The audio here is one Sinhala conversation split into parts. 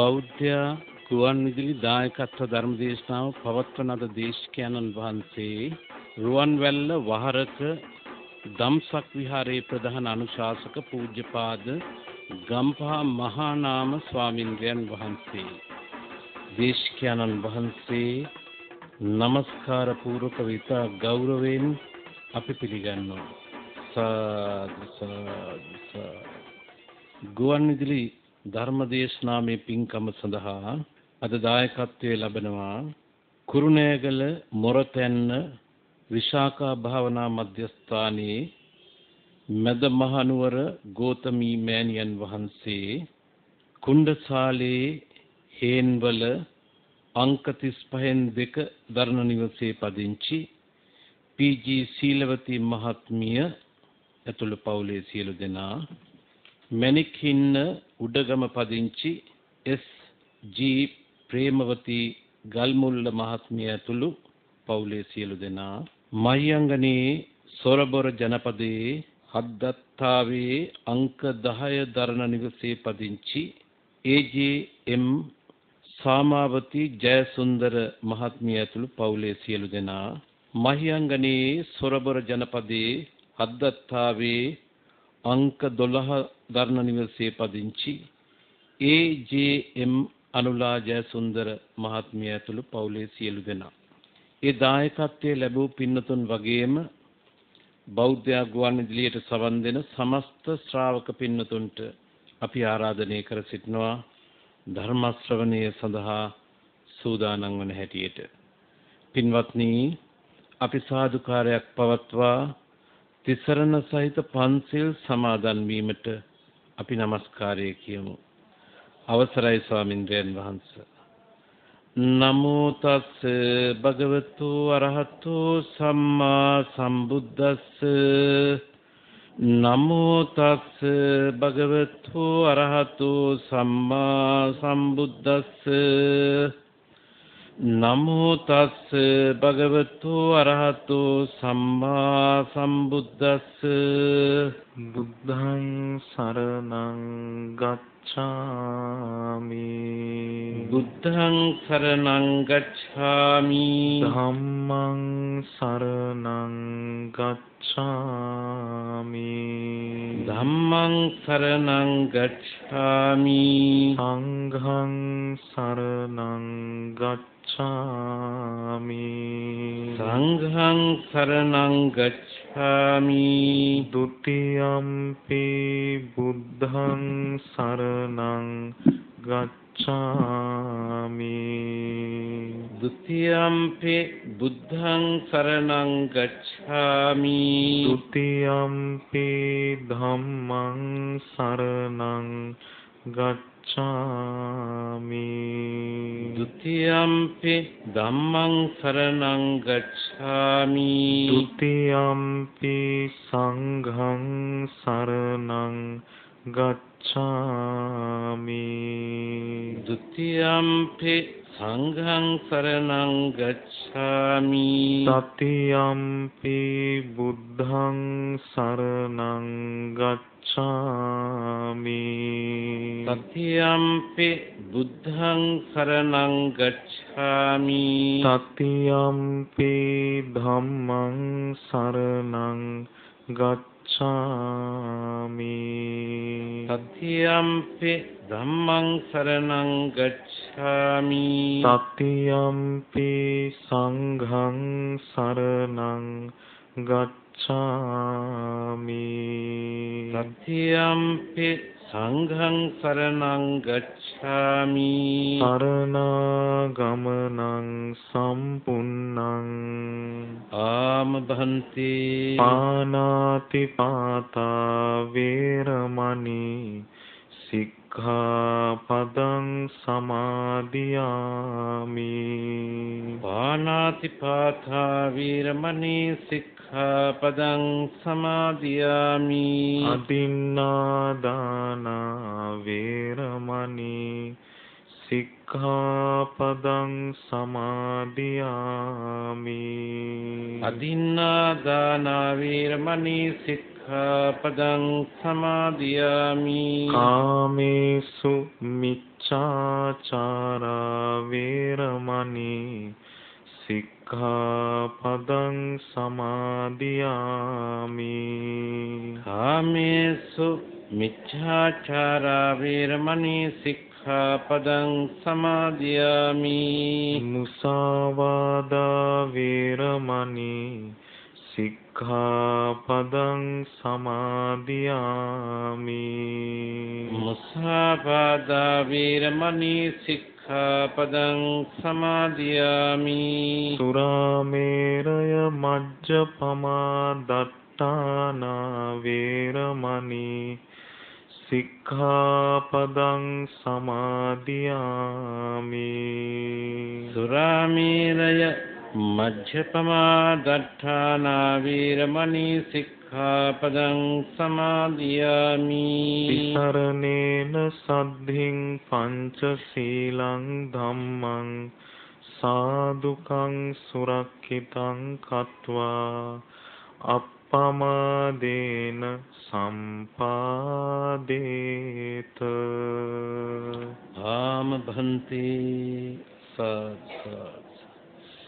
බෞද්ධ ගුවන් විදුලි දායකත්ව ධර්ම දේශනාව පවත්වන අද දේශකයන්න් වහන්සේ රුවන්වැල්ල වහරක දම්සක් විහාරයේ ප්‍රධාන අනුශාසක පූජ්‍යපාද ගම්පහ මහානාම ස්වාමින්ද්‍රයන් වහන්සේ. දේශකයන්න් වහන්සේ নমස්කාර පූර්වක විත ගෞරවයෙන් අපි පිළිගන්නවා. සාදු සාදු සාදු. ගුවන් විදුලි ධර්මදේශනාමේ පින්කම සඳහා අද දායකත්වයේ ලබනවා කුරුණෑගල මොරතැන්න විශාකා භාවනා මධ්‍යස්ථානයේ මැද මහනුවර ගෝතමී මෑණියන් වහන්සේ කුණ්ඩසාලේ හේන්වල අංක 35න් දෙක දරණ නිවසේ පදිංචි පී.ජී. සීලවතී මහත්මිය ඇතුළු පවුලේ සියලු දෙනා මැණික්හින්න උඩගම පදිංචි එස්.ජී. ප්‍රේමවතී ගල්මුල්ල මහත්මිය ඇතුළු පවුලේ සියලු දෙනා මහියංගනේ සොරබොර ජනපදයේ හද්දත්තාවේ අංක 10 දරණ නිවසේ පදිංචි ඒ.ජේ.එම්. සාමාවතී ජයසුන්දර මහත්මිය ඇතුළු පවුලේ සියලු දෙනා මහියංගනේ සොරබොර ජනපදයේ හද්දත්තාවේ අංක 12 දරණ නිවසේ පදිංචි ඒ.ජේ.එම්. අනුලා ජයසුන්දර මහත්මිය ඇතුළු පවුලේ සියලු දෙනා ඒ දායකත්වයේ ලැබූ පින්නතුන් වගේම බෞද්ධ ගුවන්විදුලියට සවන් දෙන සමස්ත ශ්‍රාවක පින්නතුන්ට අපි ආරාධනය කර සිටිනවා ධර්ම ශ්‍රවණය සඳහා සූදානම් වන හැටියට පින්වත්නි අපි සාදුකාරයක් පවත්වා තිසරණ සහිත පන්සිල් සමාදන් වීමට අපි নমස්කාරය කියමු. අවසරයි ස්වාමින්ද්‍රයන් වහන්සේ. නමෝ තස් භගවතු අරහතෝ සම්මා සම්බුද්දස්ස. නමෝ තස් භගවතු අරහතෝ සම්මා සම්බුද්දස්ස. නමෝ තස් භගවතු අරහතෝ සම්මා සම්බුද්දස්ස. බුද්ධං සරණං ගච්ඡාමි බුද්ධං සරණං ගච්ඡාමි ධම්මං සරණං ගච්ඡාමි ධම්මං සරණං ගච්ඡාමි සංඝං සරණං ගච්ඡාමි සංඝං සරණං ගච්ඡාමි ဒ ුතියම්පි බුද්ධං සරණං ගච්ඡාමි ဒ ුතියම්පි බුද්ධං සරණං ගච්ඡාමි ဒ ුතියම්පි ධම්මං සරණං ගච්ඡාමි ဒ ුතියම්පි ධම්මං සරණං ගච්ඡාමි ဒ ුතියම්පි සංඝං සරණං ගච්ඡාමි ဒ ුතියම්පි සංඝං සරණං ගච්ඡාමි තතියම්පි බුද්ධං සරණං ගච්ඡාමි තතියම්පි බුද්ධං සරණං ගච්ඡාමි තතියම්පි ධම්මං සරණං ගච්ඡාමි තතියම්පි ධම්මං සරණං ගච්ඡාමි තතියම්පි සංඝං සරණං ගච්ඡාමි තතියම්පි සංඝං සරණං ගච්ඡාමි. සරණාගමනං සම්පුන්නං ආම භන්ති. පානාති පාතා වේරමණී සික්ඛාපදං සමාදියාමි පානාති පාථා වීරමණී සික්ඛාපදං සමාදියාමි අදින්නාදානා වේරමණී සික්ඛාපදං සමාදියාමි අදින්නා දාන වීරමණී සික්ඛාපදං සික්ඛාපදං සමාදියාමි කාමේසු මිච්ඡාචාරා වේරමණී සික්ඛාපදං සමාදියාමි කාමේසු මිච්ඡාචාරා වේරමණී සික්ඛාපදං සමාදියාමි මුසාවාදා වේරමණී සික්ඛාපදං සමාදියාමි। මුසාවාදා වේරමණී සික්ඛාපදං සමාදියාමි। සුරාමේරය මජ්ජපමා දට්ඨානා වේරමණී සික්ඛාපදං සමාදියාමි। සුරාමේරය මජ්ජපමා දට්ඨානා වීරමණී සික්ඛාපදං සමාදියාමි තිසරණේන සද්ධින් පංචශීලං ධම්මං සාදුකං සුරක්ඛිතං කତ୍වා අප්පමාදේන සම්පාදේත ආම භන්ති සත්සත්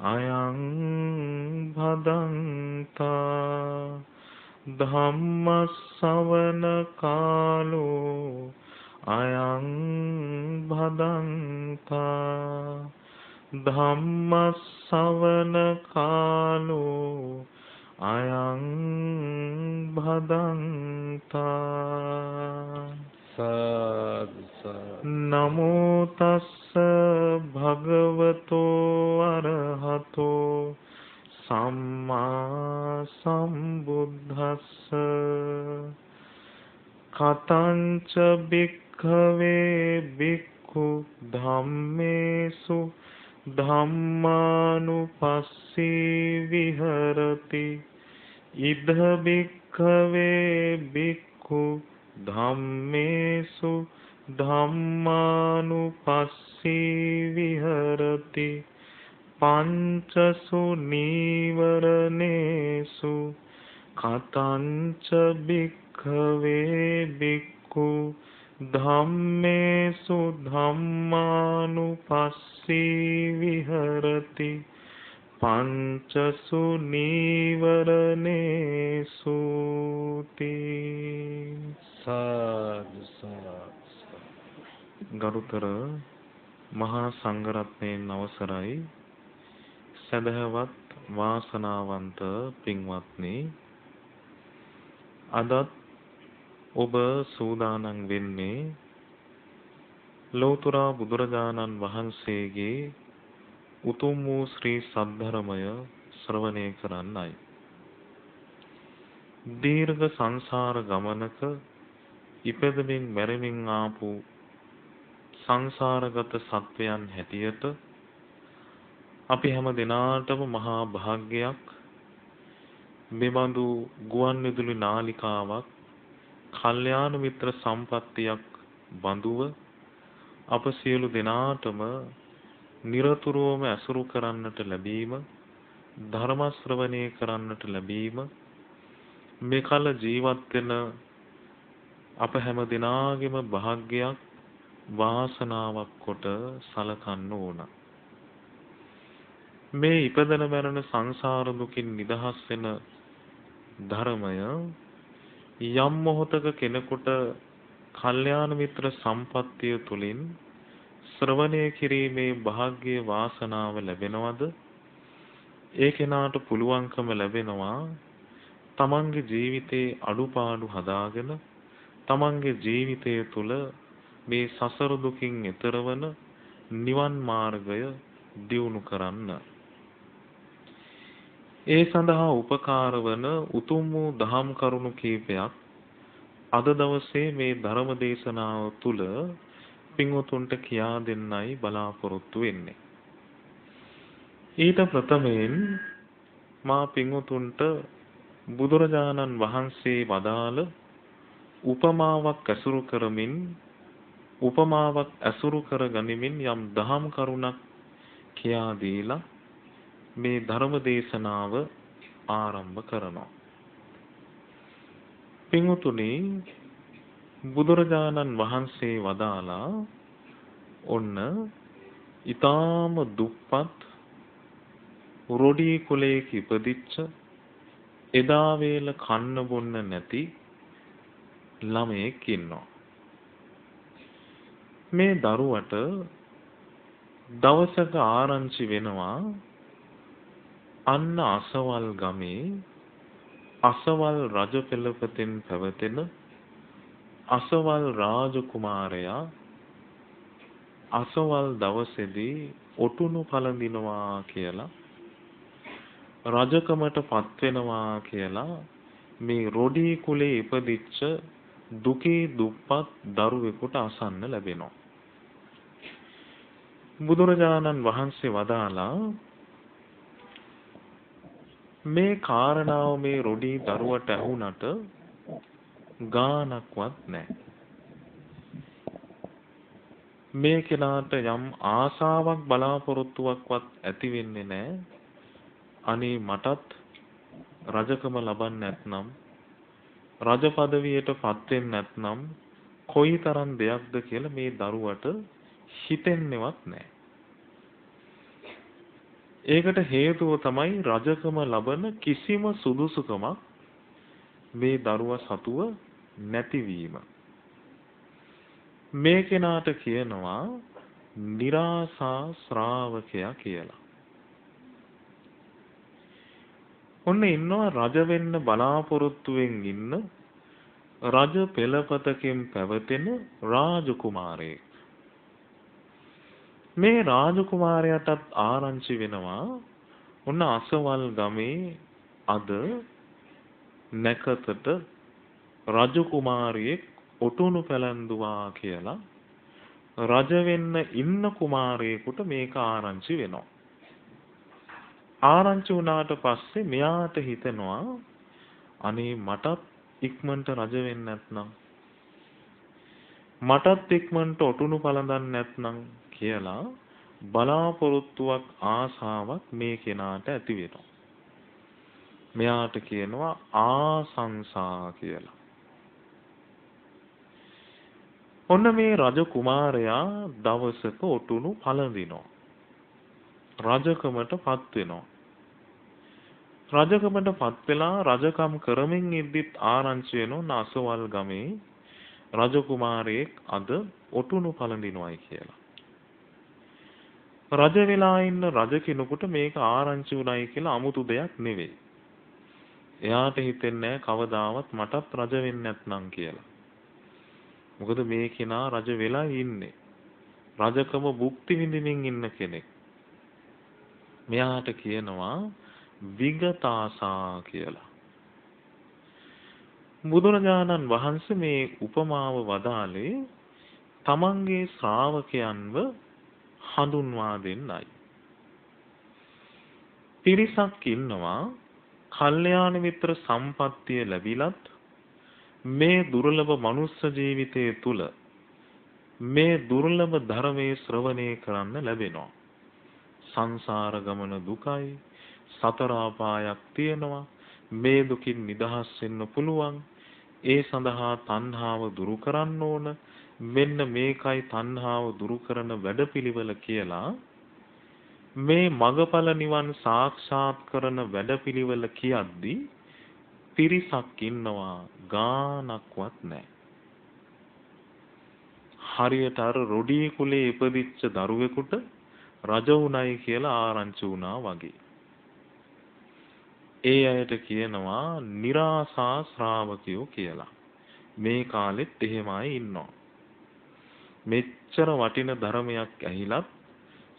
අයං භදන්තා ධම්මස්සවන කාලෝ අයං භදන්තා ධම්මස්සවන කාලෝ අයං භදන්තා සාදු සාදු නමෝ තස්ස භගවතෝ අරහතෝ සම්මා සම්බුද්දස්ස කතංච භික්ඛවේ භික්ඛු ධම්මේසු ධම්මානුපස්සී විහෙරති ඉද භික්ඛවේ භික්ඛු ධම්මේසු ධම්මානුපස්සී විහෙරති පංචසු නීවරණේසු කතංච භික්ඛවේ භික්ඛු ධම්මේසු ධම්මානුපස්සී විහෙරති පංචසු නීවරණේසු තී සාදු සාදු. ගරුතර මහා සංඝරත්නයන් අවසරයි. සදහවත් වාසනාවන්ත පින්වත්නි. අදත් ඔබ සූදානම් වෙන්නේ ලෝතර බුදුරජාණන් වහන්සේගේ උතුම් වූ ශ්‍රී සද්ධර්මය ශ්‍රවණය කරන්නයි. දීර්ඝ සංසාර ගමනක ඉපදමින් මැරෙමින් ආපු සංසාරගත සත්වයන් හැටියට අපි හැම දිනාටම මහා භාග්‍යයක්. මෙබඳු ගුවන් විදුලි නාලිකාවක් කල්යාණ මිත්‍ර සම්පත්තියක් බඳුව අප සියලු දෙනාටම নিরතුරුවම ඇසුරු කරන්නට ලැබීම ධර්ම ශ්‍රවණය කරන්නට ලැබීම මේ කල ජීවත් වෙන අප හැම දිනාගේම භාග්‍යයක් වාසනාවක් කොට සලකන්න ඕන. මේ ඉපදෙන මරණ සංසාර දුකින් නිදහස් වෙන ධර්මය යම් මොහොතක කෙනෙකුට කල්යාණ මිත්‍ර සම්පත්තිය තුලින් ශ්‍රවණය කිරීමේ වාග්ය වාසනාව ලැබෙනවද ඒ කෙනාට පුළුවන්කම ලැබෙනවා තමන්ගේ ජීවිතේ අඩුපාඩු හදාගෙන තමන්ගේ ජීවිතය තුළ මේ සසර දුකින් එතර වන නිවන් මාර්ගය දියුණු කරන්න. ඒ සඳහා උපකාර වන උතුම් වූ දහම් කරුණු කීපයක් අද දවසේ මේ ධර්ම දේශනාව තුළ පින්වතුන්ට කියා දෙන්නයි බලාපොරොත්තු වෙන්නේ. ඊට ප්‍රථමයෙන් මා පින්වතුන්ට බුදුරජාණන් වහන්සේ වදාළ උපමාවක් ඇසුරු කරමින් උපමාවක් ඇසුරු කර ගනිමින් යම් දහම් කරුණක් කියා දීලා මේ ධර්ම දේශනාව ආරම්භ කරනවා. පින්වතුනි බුදුරජාණන් වහන්සේ වදාලා ඔන්න ඊටාම දුප්පත් රොඩි කුලයක ඉපදිච්ච එදා වේල කන්න බොන්න නැති ළමයෙක් ඉන්නවා. මේ දරුවට දවසක ආරංචි වෙනවා අන්න අසවල් ගමේ අසවල් රජ පෙළපතෙන් පැවතෙන අසවල් රාජකුමාරයා අසවල් දවසේදී ඔටුනු පළඳිනවා කියලා රජකමට පත් වෙනවා කියලා මේ රොඩි කුලේ ඉපදිච්ච දුකේ දුප්පත් දරුවෙකුට අසන්න ලැබෙනවා. බුදුරජාණන් වහන්සේ වදාලා මේ කාරණාව මේ රොඩි දරුවට ඇහුණට ගානක්වත් නැහැ. මේ කෙනාට යම් ආසාවක් බලාපොරොත්තුවක්වත් ඇති වෙන්නේ නැහැ. අනේ මටත් රජකම ලබන්න නැත්නම් රජ පදවියට පත් වෙන්නේ නැත්නම් කොයිතරම් දෙයක්ද කියලා මේ දරුවට හිතෙන්නේවත් නැහැ. ඒකට හේතුව තමයි රජකම ලබන කිසිම සුදුසුකමක් මේ දරුවා සතුව නැතිවීම. මේ කෙනාට කියනවා નિરાසා ශ්‍රාවකයා කියලා. ඔන්න ඉන්නවා රජ වෙන්න බලාපොරොත්තුවෙන් ඉන්න රජ පෙළපතකින් පැවතෙන රාජකුමාරයෙක්. මේ රාජකුමාරයාටත් ආරංචි වෙනවා ඔන්න අසවල් ගමේ අද නැකතට රජකුමාරියෙක් ඔටුනු පැලැන්දුවා කියලා රජ වෙන්න ඉන්න කුමාරයෙකුට මේක ආරංචි වෙනවා. ආරංචි වුණාට පස්සේ මෙයාට හිතෙනවා අනේ මටත් ඉක්මනට රජ වෙන්න නැත්නම් මටත් ඉක්මනට ඔටුනු පළඳන්න නැත්නම් කියලා බලාපොරොත්තුවක් ආසාවක් මේ කෙනාට ඇති වෙනවා. මෙයාට කියනවා ආසංසා කියලා. ඔන්න මේ රජ කුමාරයා දවසක ඔටුනු පළඳිනවා. රජකමට පත් වෙනවා. රජකමට පත් වෙලා රජකම් කරමින් ඉද්දිත් ආරංචි වෙනවා නසවල් ගමේ රජකුමාරයෙක් අද ඔටුනු පළඳිනවයි කියලා. රජ වෙලා ඉන්න රජ කෙනෙකුට මේක ආරංචි වුණයි කියලා 아무තු දෙයක් නෙවෙයි. එයාට හිතෙන්නේ කවදාවත් මටත් රජ වෙන්නේ නැත්නම් කියලා. මොකද මේ කෙනා රජ වෙලා ඉන්නේ. රජකම භුක්ති විඳින්මින් ඉන්න කෙනෙක්. මෙයාට කියනවා විගතාසා කියලා. බුදුරජාණන් වහන්සේ මේ උපමාව වදාළේ තමන්ගේ ශ්‍රාවකයන්ව හඳුන්වා දෙන්නයි. පිරිසක් ඉන්නවා කල්යාණ මිත්‍ර සම්පත්තිය ලැබිලත් මේ දුර්ලභ මනුස්ස ජීවිතය තුල මේ දුර්ලභ ධර්මයේ ශ්‍රවණය කරන්න ලැබෙනවා. සංසාර ගමන දුකයි සතර අපායක් තියෙනවා මේ දුකින් නිදහස් වෙන්න පුළුවන් ඒ සඳහා තණ්හාව දුරු කරන්න ඕන මෙන්න මේකයි තණ්හාව දුරු කරන වැඩපිළිවෙල කියලා මේ මගඵල නිවන් සාක්ෂාත් කරන වැඩපිළිවෙල කියද්දී පිරිසක් ඉන්නවා ගානක්වත් නැහැ. හරියට අර රොඩි කුලේ ඉපදිච්ච දරුවෙකුට රජ වුණයි කියලා ආරංචි වුණා වගේ. ඒ අයට කියනවා નિરાසා ශ්‍රාවකයෝ කියලා. මේ කාලෙත් එහෙමයි ඉන්නවා. මෙච්චර වටින ධර්මයක් ඇහිලත්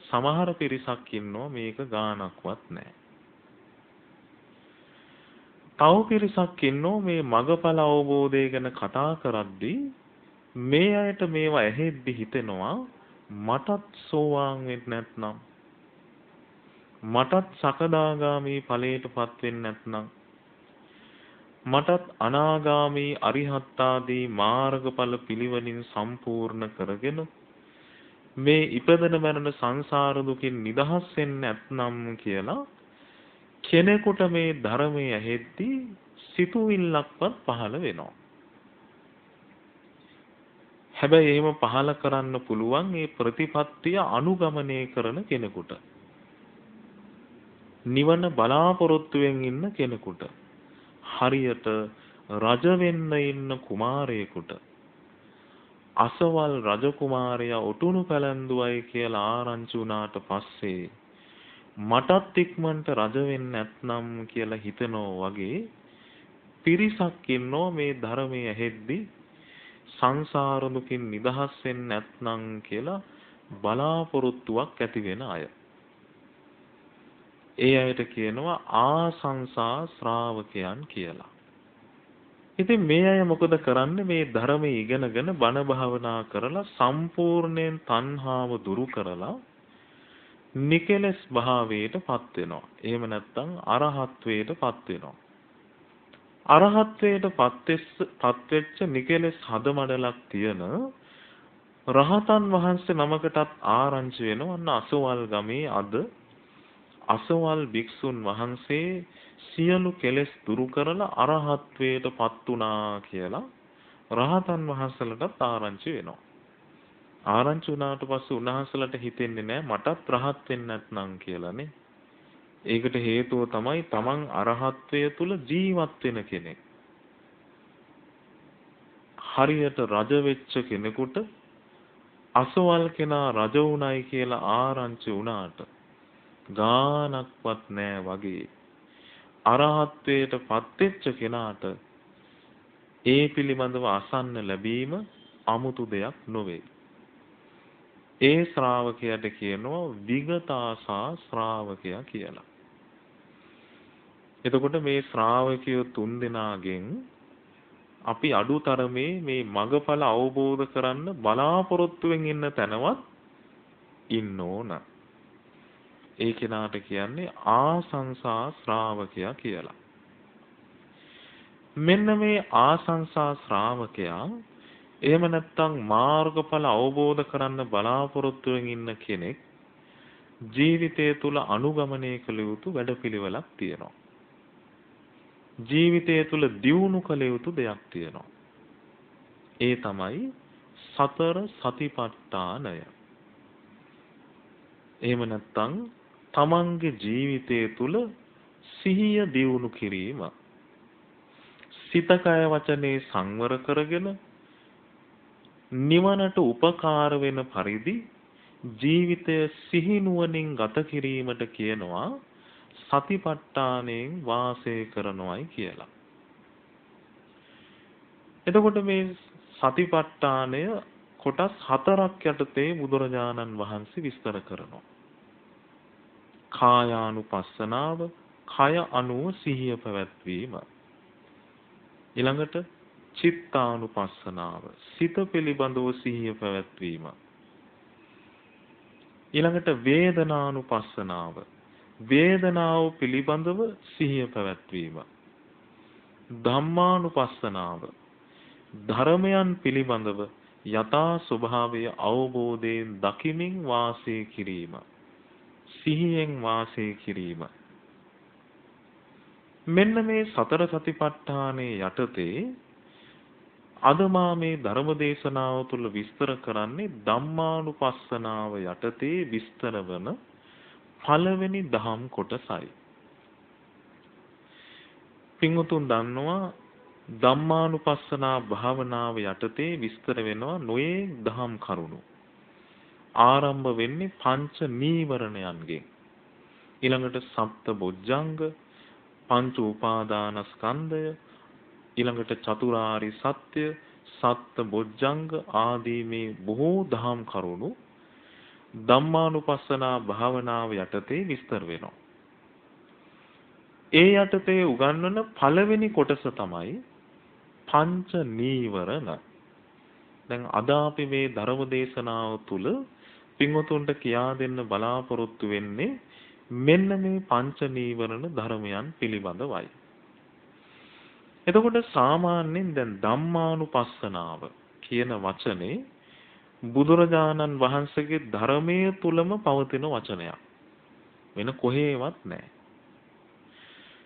සමහර පිරිසක් ඉන්නවා මේක ගානක්වත් නැහැ. තව පිරිසක් ඉන්නෝ මේ මගඵල අවබෝධය ගැන කතා කරද්දී මේ අයට මේවා ඇහෙද්දි හිතෙනවා මටත් සෝවාන් වෙන්න නැත්නම් මටත් සකදාගාමි ඵලයටපත් වෙන්න නැත්නම් මටත් අනාගාමි අරිහත් ආදී මාර්ගඵල පිළිවෙලින් සම්පූර්ණ කරගෙන මේ ඉපදෙන මරණ සංසාර දුකින් නිදහස් වෙන්න නැත්නම් කියලා කෙනෙකුට මේ ධර්මයේ ඇහෙද්දී සිතුවිල්ලක්වත් පහළ වෙනවා. හැබැයි එහෙම පහළ කරන්න පුළුවන් මේ ප්‍රතිපත්තිය අනුගමනය කරන කෙනෙකුට. නිවන බලාපොරොත්තුවෙන් ඉන්න කෙනෙකුට. හරියට රජ වෙන්න ඉන්න කුමාරයෙකුට අසවල් රජකුමාරයා ඔටුනු පැලැන්දුවයි කියලා ආරංචි වුණාට පස්සේ මටත් ඉක්මනට රජ වෙන්න නැත්නම් කියලා හිතනෝ වගේ පිරිසක් ඉන්නෝ මේ ධර්මයේ ඇහෙද්දි සංසාර දුකින් නිදහස් වෙන්න නැත්නම් කියලා බලාපොරොත්තුවක් ඇති වෙන අය. ඒ අයට කියනවා ආසංසා ශ්‍රාවකයන් කියලා. ඉතින් මේ අය මොකද කරන්නේ මේ ධර්මයේ ඉගෙනගෙන බණ භාවනා කරලා සම්පූර්ණයෙන් තණ්හාව දුරු කරලා නිකලස් භාවයට පත් වෙනවා. එහෙම නැත්නම් අරහත්වයට පත් වෙනවා. අරහත්වයට පත් වෙච්ච නිකලස් හදමඩලක් තියෙන රහතන් වහන්සේ නමකටත් ආරංචි වෙනවා අන්න අසවල් ගමේ අද අසවල් භික්ෂුන් වහන්සේ සියලු කෙලෙස් දුරු කරලා අරහත්වයට පත් වුණා කියලා රහතන් වහන්සේලටත් ආරංචි වෙනවා. ආරංචි වුණාට පස්සේ උන්වහන්සේලාට හිතෙන්නේ නැහැ මටත් රහත් වෙන්න නැත්නම් කියලානේ. ඒකට හේතුව තමයි තමන් අරහත්වය තුල ජීවත් වෙන කෙනෙක්. හරියට රජ වෙච්ච කෙනෙකුට අසවල් කෙනා රජ වුණයි කියලා ආරංචි වුණාට ගානක්වත් නෑ වගේ අරහත්වයට පත්වෙච්ච කෙනාට ඒ පිළිබඳව අසන්න ලැබීම 아무තු දෙයක් නොවේ. ඒ ශ්‍රාවකයාට කියනවා විගතාසා ශ්‍රාවකයා කියලා. එතකොට මේ ශ්‍රාවකයෝ තුන් දෙනාගෙන් අපි අඩුතරමේ මේ මගඵල අවබෝධ කරන්න බලාපොරොත්තුවෙන් ඉන්න තැනවත් ඉන්න ඕන. ඒ කෙනාට කියන්නේ ආසංසා ශ්‍රාවකයා කියලා. මෙන්න මේ ආසංසා ශ්‍රාවකයා එහෙම නැත්නම් මාර්ගඵල අවබෝධ කරන්න බලාපොරොත්තුවෙන් ඉන්න කෙනෙක් ජීවිතය තුල අනුගමනය කළ යුතු වැඩපිළිවෙලක් තියෙනවා. ජීවිතය තුල දියුණු කළ යුතු දෙයක් තියෙනවා. ඒ තමයි සතර සතිපට්ඨානය. එහෙම නැත්නම් තමන්ගේ ජීවිතය තුල සිහිය දියුණු කිරීම. සිත කය වචනේ සංවර කරගෙන නිවනට උපකාර වෙන පරිදි ජීවිතය සිහිනුවණින් ගත කිරීමට කියනවා සතිපට්ඨානයෙන් වාසය කරනවයි කියලා. එතකොට මේ සතිපට්ඨානය කොටස් හතරක් යටතේ බුදුරජාණන් වහන්සේ විස්තර කරනවා. කායානුපස්සනාව, කය අනුව සිහිය පැවැත්වීම. ඊළඟට චිත්තානුපස්සනාව සිත පිළිබඳව සිහිය පැවැත්වීම. ඊළඟට වේදනානුපස්සනාව වේදනාව පිළිබඳව සිහිය පැවැත්වීම. ධම්මානුපස්සනාව ධර්මයන් පිළිබඳව යථා ස්වභාවය අවබෝධයෙන් දකිමින් වාසය කිරීම. සිහියෙන් වාසය කිරීම මෙන්න මේ සතර සතිපට්ඨානයේ යටතේ අද මා මේ ධර්ම දේශනාව තුළ විස්තර කරන්නේ ධම්මානුපස්සනාව යටතේ විස්තර වන පළවෙනි දහම් කොටසයි. පින්වතුන් දන්නවා ධම්මානුපස්සනා භාවනාව යටතේ විස්තර වෙනවා නොයේ දහම් කරුණු. ආරම්භ වෙන්නේ පංච නීවරණයන්ගෙන්. ඊළඟට සප්ත බොජ්ජංග, පංච උපාදානස්කන්ධය, ඊළඟට චතුරාරි සත්‍ය සත්ත බොජ්ජංග ආදී මේ බොහෝ දහම් කරුණු ධම්මානුපස්සනා භාවනාව යටතේ විස්තර වෙනවා. ඒ යටතේ උගන්වන පළවෙනි කොටස තමයි පංච නීවරණ. දැන් අද අපි මේ ධර්ම දේශනාව තුළ පින්වතුන්ට කියා දෙන්න බලාපොරොත්තු වෙන්නේ මෙන්න මේ පංච නීවරණ ධර්මයන් පිළිබඳවයි. එතකොට සාමාන්‍යයෙන් දැන් ධම්මානුපස්සනාව කියන වචනේ බුදුරජාණන් වහන්සේගේ ධර්මයේ තුලම පවතින වචනයක්. වෙන කොහේවත් නැහැ.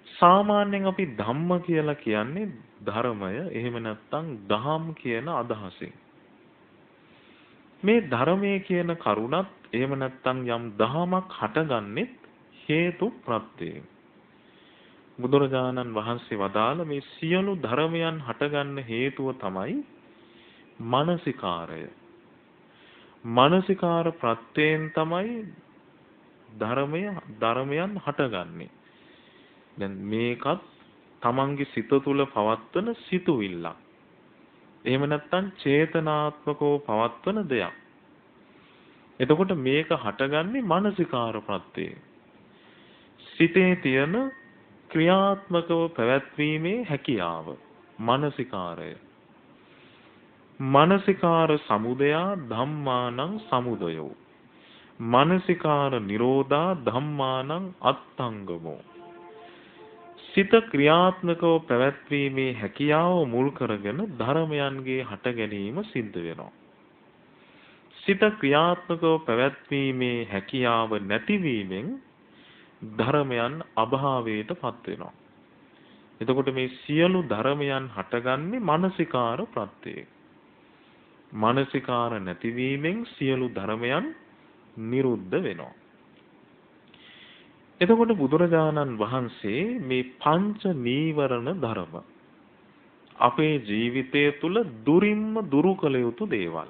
සාමාන්‍යයෙන් අපි ධම්ම කියලා කියන්නේ ධර්මය එහෙම නැත්නම් දහම් කියන අදහසින්. මේ ධර්මයේ කියන කරුණත් එහෙම නැත්නම් යම් දහමක් හටගන්නෙත් හේතු ප්‍රත්‍යයෙන්. බුදුරජාණන් වහන්සේ වදාළ මේ සියලු ධර්මයන් හටගන්න හේතුව තමයි මානසිකාරය. මානසිකාර ප්‍රත්‍යයෙන් තමයි ධර්මය ධර්මයන් හටගන්නේ. දැන් මේකත් තමන්ගේ සිත තුළ පවත්වන සිතුවිල්ලක්. එහෙම නැත්නම් චේතනාත්මකව පවත්වන දෙයක්. එතකොට මේක හටගන්නේ මානසිකාර ප්‍රත්‍යයෙන්. සිතේ තියෙන ක්‍රියාත්මකව පැවැත්වීමේ හැකියාව මානසිකාරය මානසිකාර සමුදයා ධම්මානං සමුදයෝ මානසිකාර නිරෝධා ධම්මානං අත්තංගමෝ සිත ක්‍රියාත්මකව පැවැත්වීමේ හැකියාව මුල් කරගෙන ධර්මයන්ගේ හට ගැනීම සිද්ධ වෙනවා සිත ක්‍රියාත්මකව පැවැත්වීමේ හැකියාව නැතිවීමෙන් ධර්මයන් අභාවයට පත් වෙනවා. එතකොට මේ සියලු ධර්මයන් හටගන්නේ මානසිකාර ප්‍රත්‍යයෙන්. මානසිකාර නැතිවීමෙන් සියලු ධර්මයන් නිරුද්ධ වෙනවා. එතකොට බුදුරජාණන් වහන්සේ මේ පංච නීවරණ ධර්ම අපේ ජීවිතය තුළ දුරින්ම දුරු කළ යුතු දේවල්.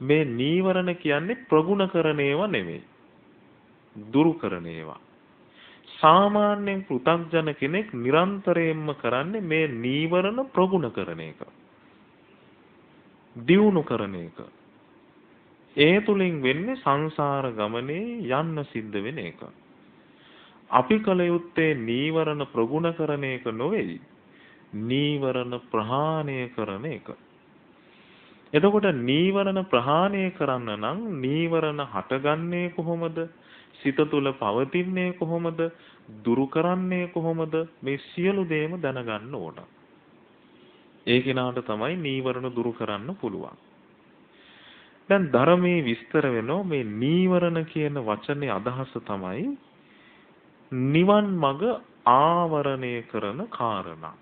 මේ නීවරණ කියන්නේ ප්‍රගුණ කරන ඒවා නෙමෙයි. දුරු කරන ඒවා. සාමාන්‍යයෙන් පෘථග්ජන කෙනෙක් නිරන්තරයෙන්ම කරන්නේ මේ නීවරණ ප්‍රගුණ කරන එක. දියුණු කරන එක. ඒ තුලින් වෙන්නේ සංසාර ගමනේ යන්න සිද්ධ වෙන එක. අපි කල යුත්තේ නීවරණ ප්‍රගුණ කරන එක නොවේයි. නීවරණ ප්‍රහාණය කරන එක. එතකොට නීවරණ ප්‍රහාණය කරන්න නම් නීවරණ හටගන්නේ කොහොමද? සිත තුල පවතින්නේ කොහොමද? දුරු කරන්නේ කොහොමද? මේ සියලු දේම දැනගන්න ඕන. ඒ කෙනාට තමයි නීවරණ දුරු කරන්න පුළුවන්. දැන් ධර්මයේ විස්තර වෙනවා මේ නීවරණ කියන වචනේ අදහස තමයි නිවන් මඟ ආවරණය කරන කාරණා.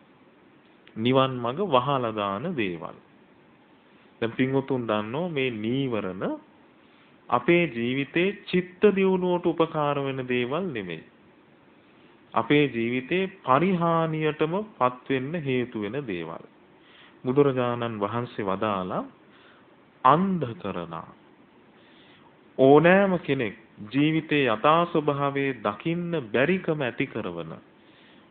නිවන් මඟ වහලා දාන දේවල්. දැන් පින්වතුන් දන්නෝ මේ නීවරණ අපේ ජීවිතේ චිත්ත දියුණුවට උපකාර වෙන දේවල් නෙමෙයි. අපේ ජීවිතේ පරිහානියටම පත් වෙන්න හේතු වෙන දේවල්. බුදුරජාණන් වහන්සේ වදාලා අන්ධ කරනා ඕනෑම කෙනෙක් ජීවිතේ යථා ස්වභාවයේ දකින්න බැරිකම ඇති කරවන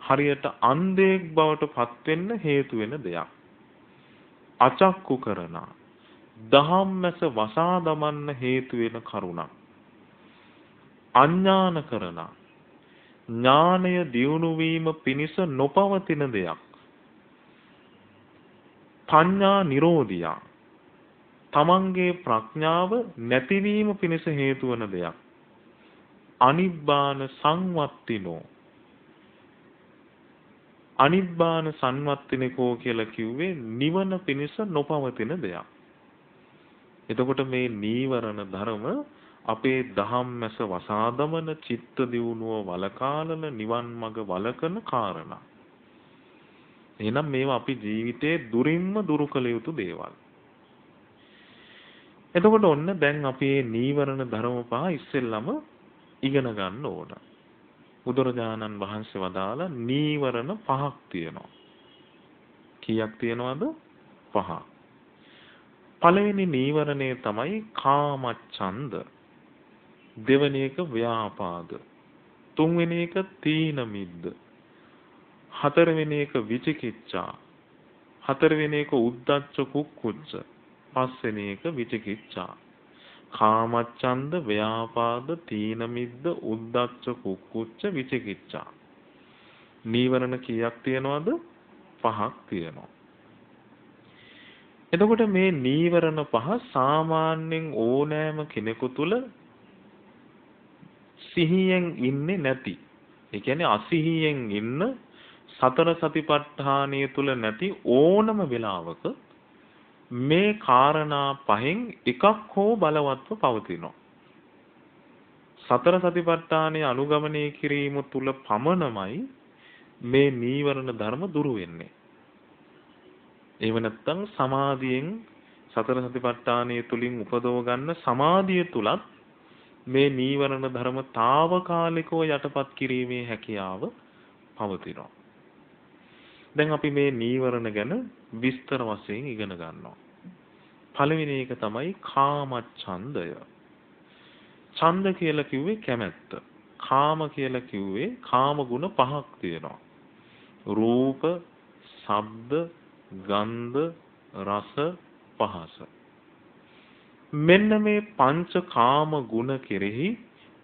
හරියට අන්ධයෙක් බවට පත් වෙන්න හේතු වෙන දෙයක්. අචක්කු කරනා දහම්මැස වසා දමන්න හේතු වෙන කරුණක්. අඥාන කරන ඥානය දියුණු වීම පිණිස නොපවතින දෙයක්. පඤ්ඤා නිරෝධියා තමන්ගේ ප්‍රඥාව නැතිවීම පිණිස හේතු වන දෙයක්. අනිබ්බාන සංවත්තිනෝ අනිබ්බාන සංවත්තිනකෝ කියලා කිව්වේ නිවන පිණිස නොපවතින දෙයක්. එතකොට මේ නීවරණ ධර්ම අපේ දහම් මැස වසාදමන චිත්ත දියුණුව වලකාලන නිවන් මඟ වලකන කාරණා. එහෙනම් මේවා අපි ජීවිතේ දුරින්ම දුරු කළ යුතු දේවල්. එතකොට ඔන්න දැන් අපි මේ නීවරණ ධර්ම පහ ඉස්සෙල්ලම ඉගෙන ගන්න ඕන. බුදුරජාණන් වහන්සේ වදාලා නීවරණ පහක් තියෙනවා. කීයක් තියෙනවද? පහක්. පළවෙනි නීවරණය තමයි කාමච්ඡන්ද. දෙවෙනි එක ව්‍යාපාද. තුන්වෙනි එක තීන මිද්ද. හතරවෙනි එක විචිකිච්ඡා. හතරවෙනි එක උද්ධච්ච කුක්කුච්ච. පස්වෙනි එක විචිකිච්ඡා. කාමච්ඡන්ද ව්‍යාපාද තීන මිද්ද උද්ධච්ච කුක්කුච්ච විචිකිච්ඡා. නීවරණ කීයක් තියනවද? පහක් තියෙනවා. එතකොට මේ නීවරණ පහ සාමාන්‍යයෙන් ඕනෑම කෙනෙකු තුල සිහියෙන් ඉන්නේ නැති. ඒ කියන්නේ අසිහියෙන් ඉන්න සතර සතිපට්ඨානය තුල නැති ඕනම වෙලාවක මේ காரணා පහෙන් එකක් හෝ බලවත්ව පවතිනවා. සතර සතිපට්ඨානයේ අනුගමනය කිරීම තුල පමණමයි මේ නීවරණ ධර්ම දුරු වෙන්නේ. එහෙම නැත්නම් සමාධියෙන් සතර සතිපට්ඨානය තුලින් උපදව ගන්න සමාධිය තුලත් මේ නීවරණ ධර්ම తాවකාලිකව යටපත් කිරීමේ හැකියාව පවතිනවා. දැන් අපි මේ නීවරණ ගැන විස්තර වශයෙන් ඉගෙන ගන්නවා. පළවෙනි එක තමයි කාමච්ඡන්දය. ඡන්ද කියලා කිව්වේ කැමැත්ත. කාම කියලා කිව්වේ කාම ගුණ පහක් තියෙනවා. රූප, ශබ්ද, ගන්ධ, රස, පහස. මෙන්න මේ පංච කාම ගුණ කෙරෙහි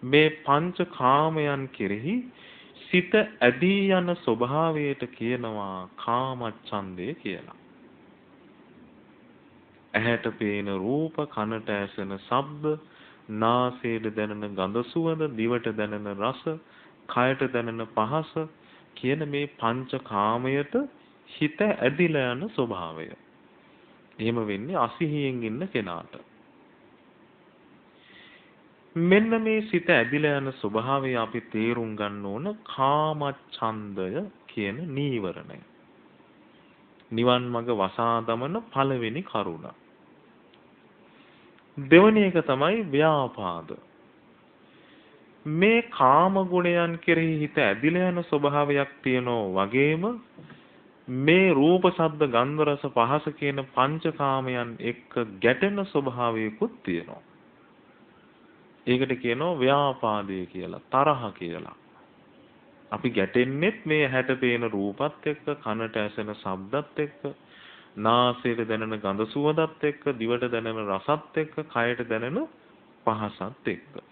මේ පංච කාමයන් කෙරෙහි සිත ඇදී යන ස්වභාවයට කියනවා කාමච්ඡන්දය කියලා. ඇහැට පේන රූප, කනට ඇසෙන ශබ්ද, නාසයට දැනෙන ගඳ සුවඳ, දිවට දැනෙන රස, කයට දැනෙන පහස කියන මේ පංච කාමයට හිත ඇදිලා යන ස්වභාවය. එහෙම වෙන්නේ අසිහියෙන් ඉන්න කෙනාට. මෙන්න මේ සිත ඇදිලා යන ස්වභාවය අපි තේරුම් ගන්න ඕන කාමච්ඡන්දය කියන නීවරණය. නිවන් මඟ වසා දමන පළවෙනි කරුණ. දෙවැනි එක තමයි ව්‍යාපාද. මේ කාම ගුණයන් කෙරෙහි හිත ඇදිලා යන ස්වභාවයක් තියෙනවා වගේම මේ රූප ශබ්ද ගන්ධ රස පහස කියන පංචකාමයන් එක්ක ගැටෙන ස්වභාවයකුත් තියෙනවා. ඒකට කියනවා ව්‍යාපාදේ කියලා, තරහ කියලා. අපි ගැටෙන්නෙත් මේ ඇහැට පේන රූපත් එක්ක, කනට ඇසෙන ශබ්දත් එක්ක, නාසයට දැනෙන ගඳ සුවඳත් එක්ක, දිවට දැනෙන රසත් එක්ක, කයට දැනෙන පහසත් එක්ක.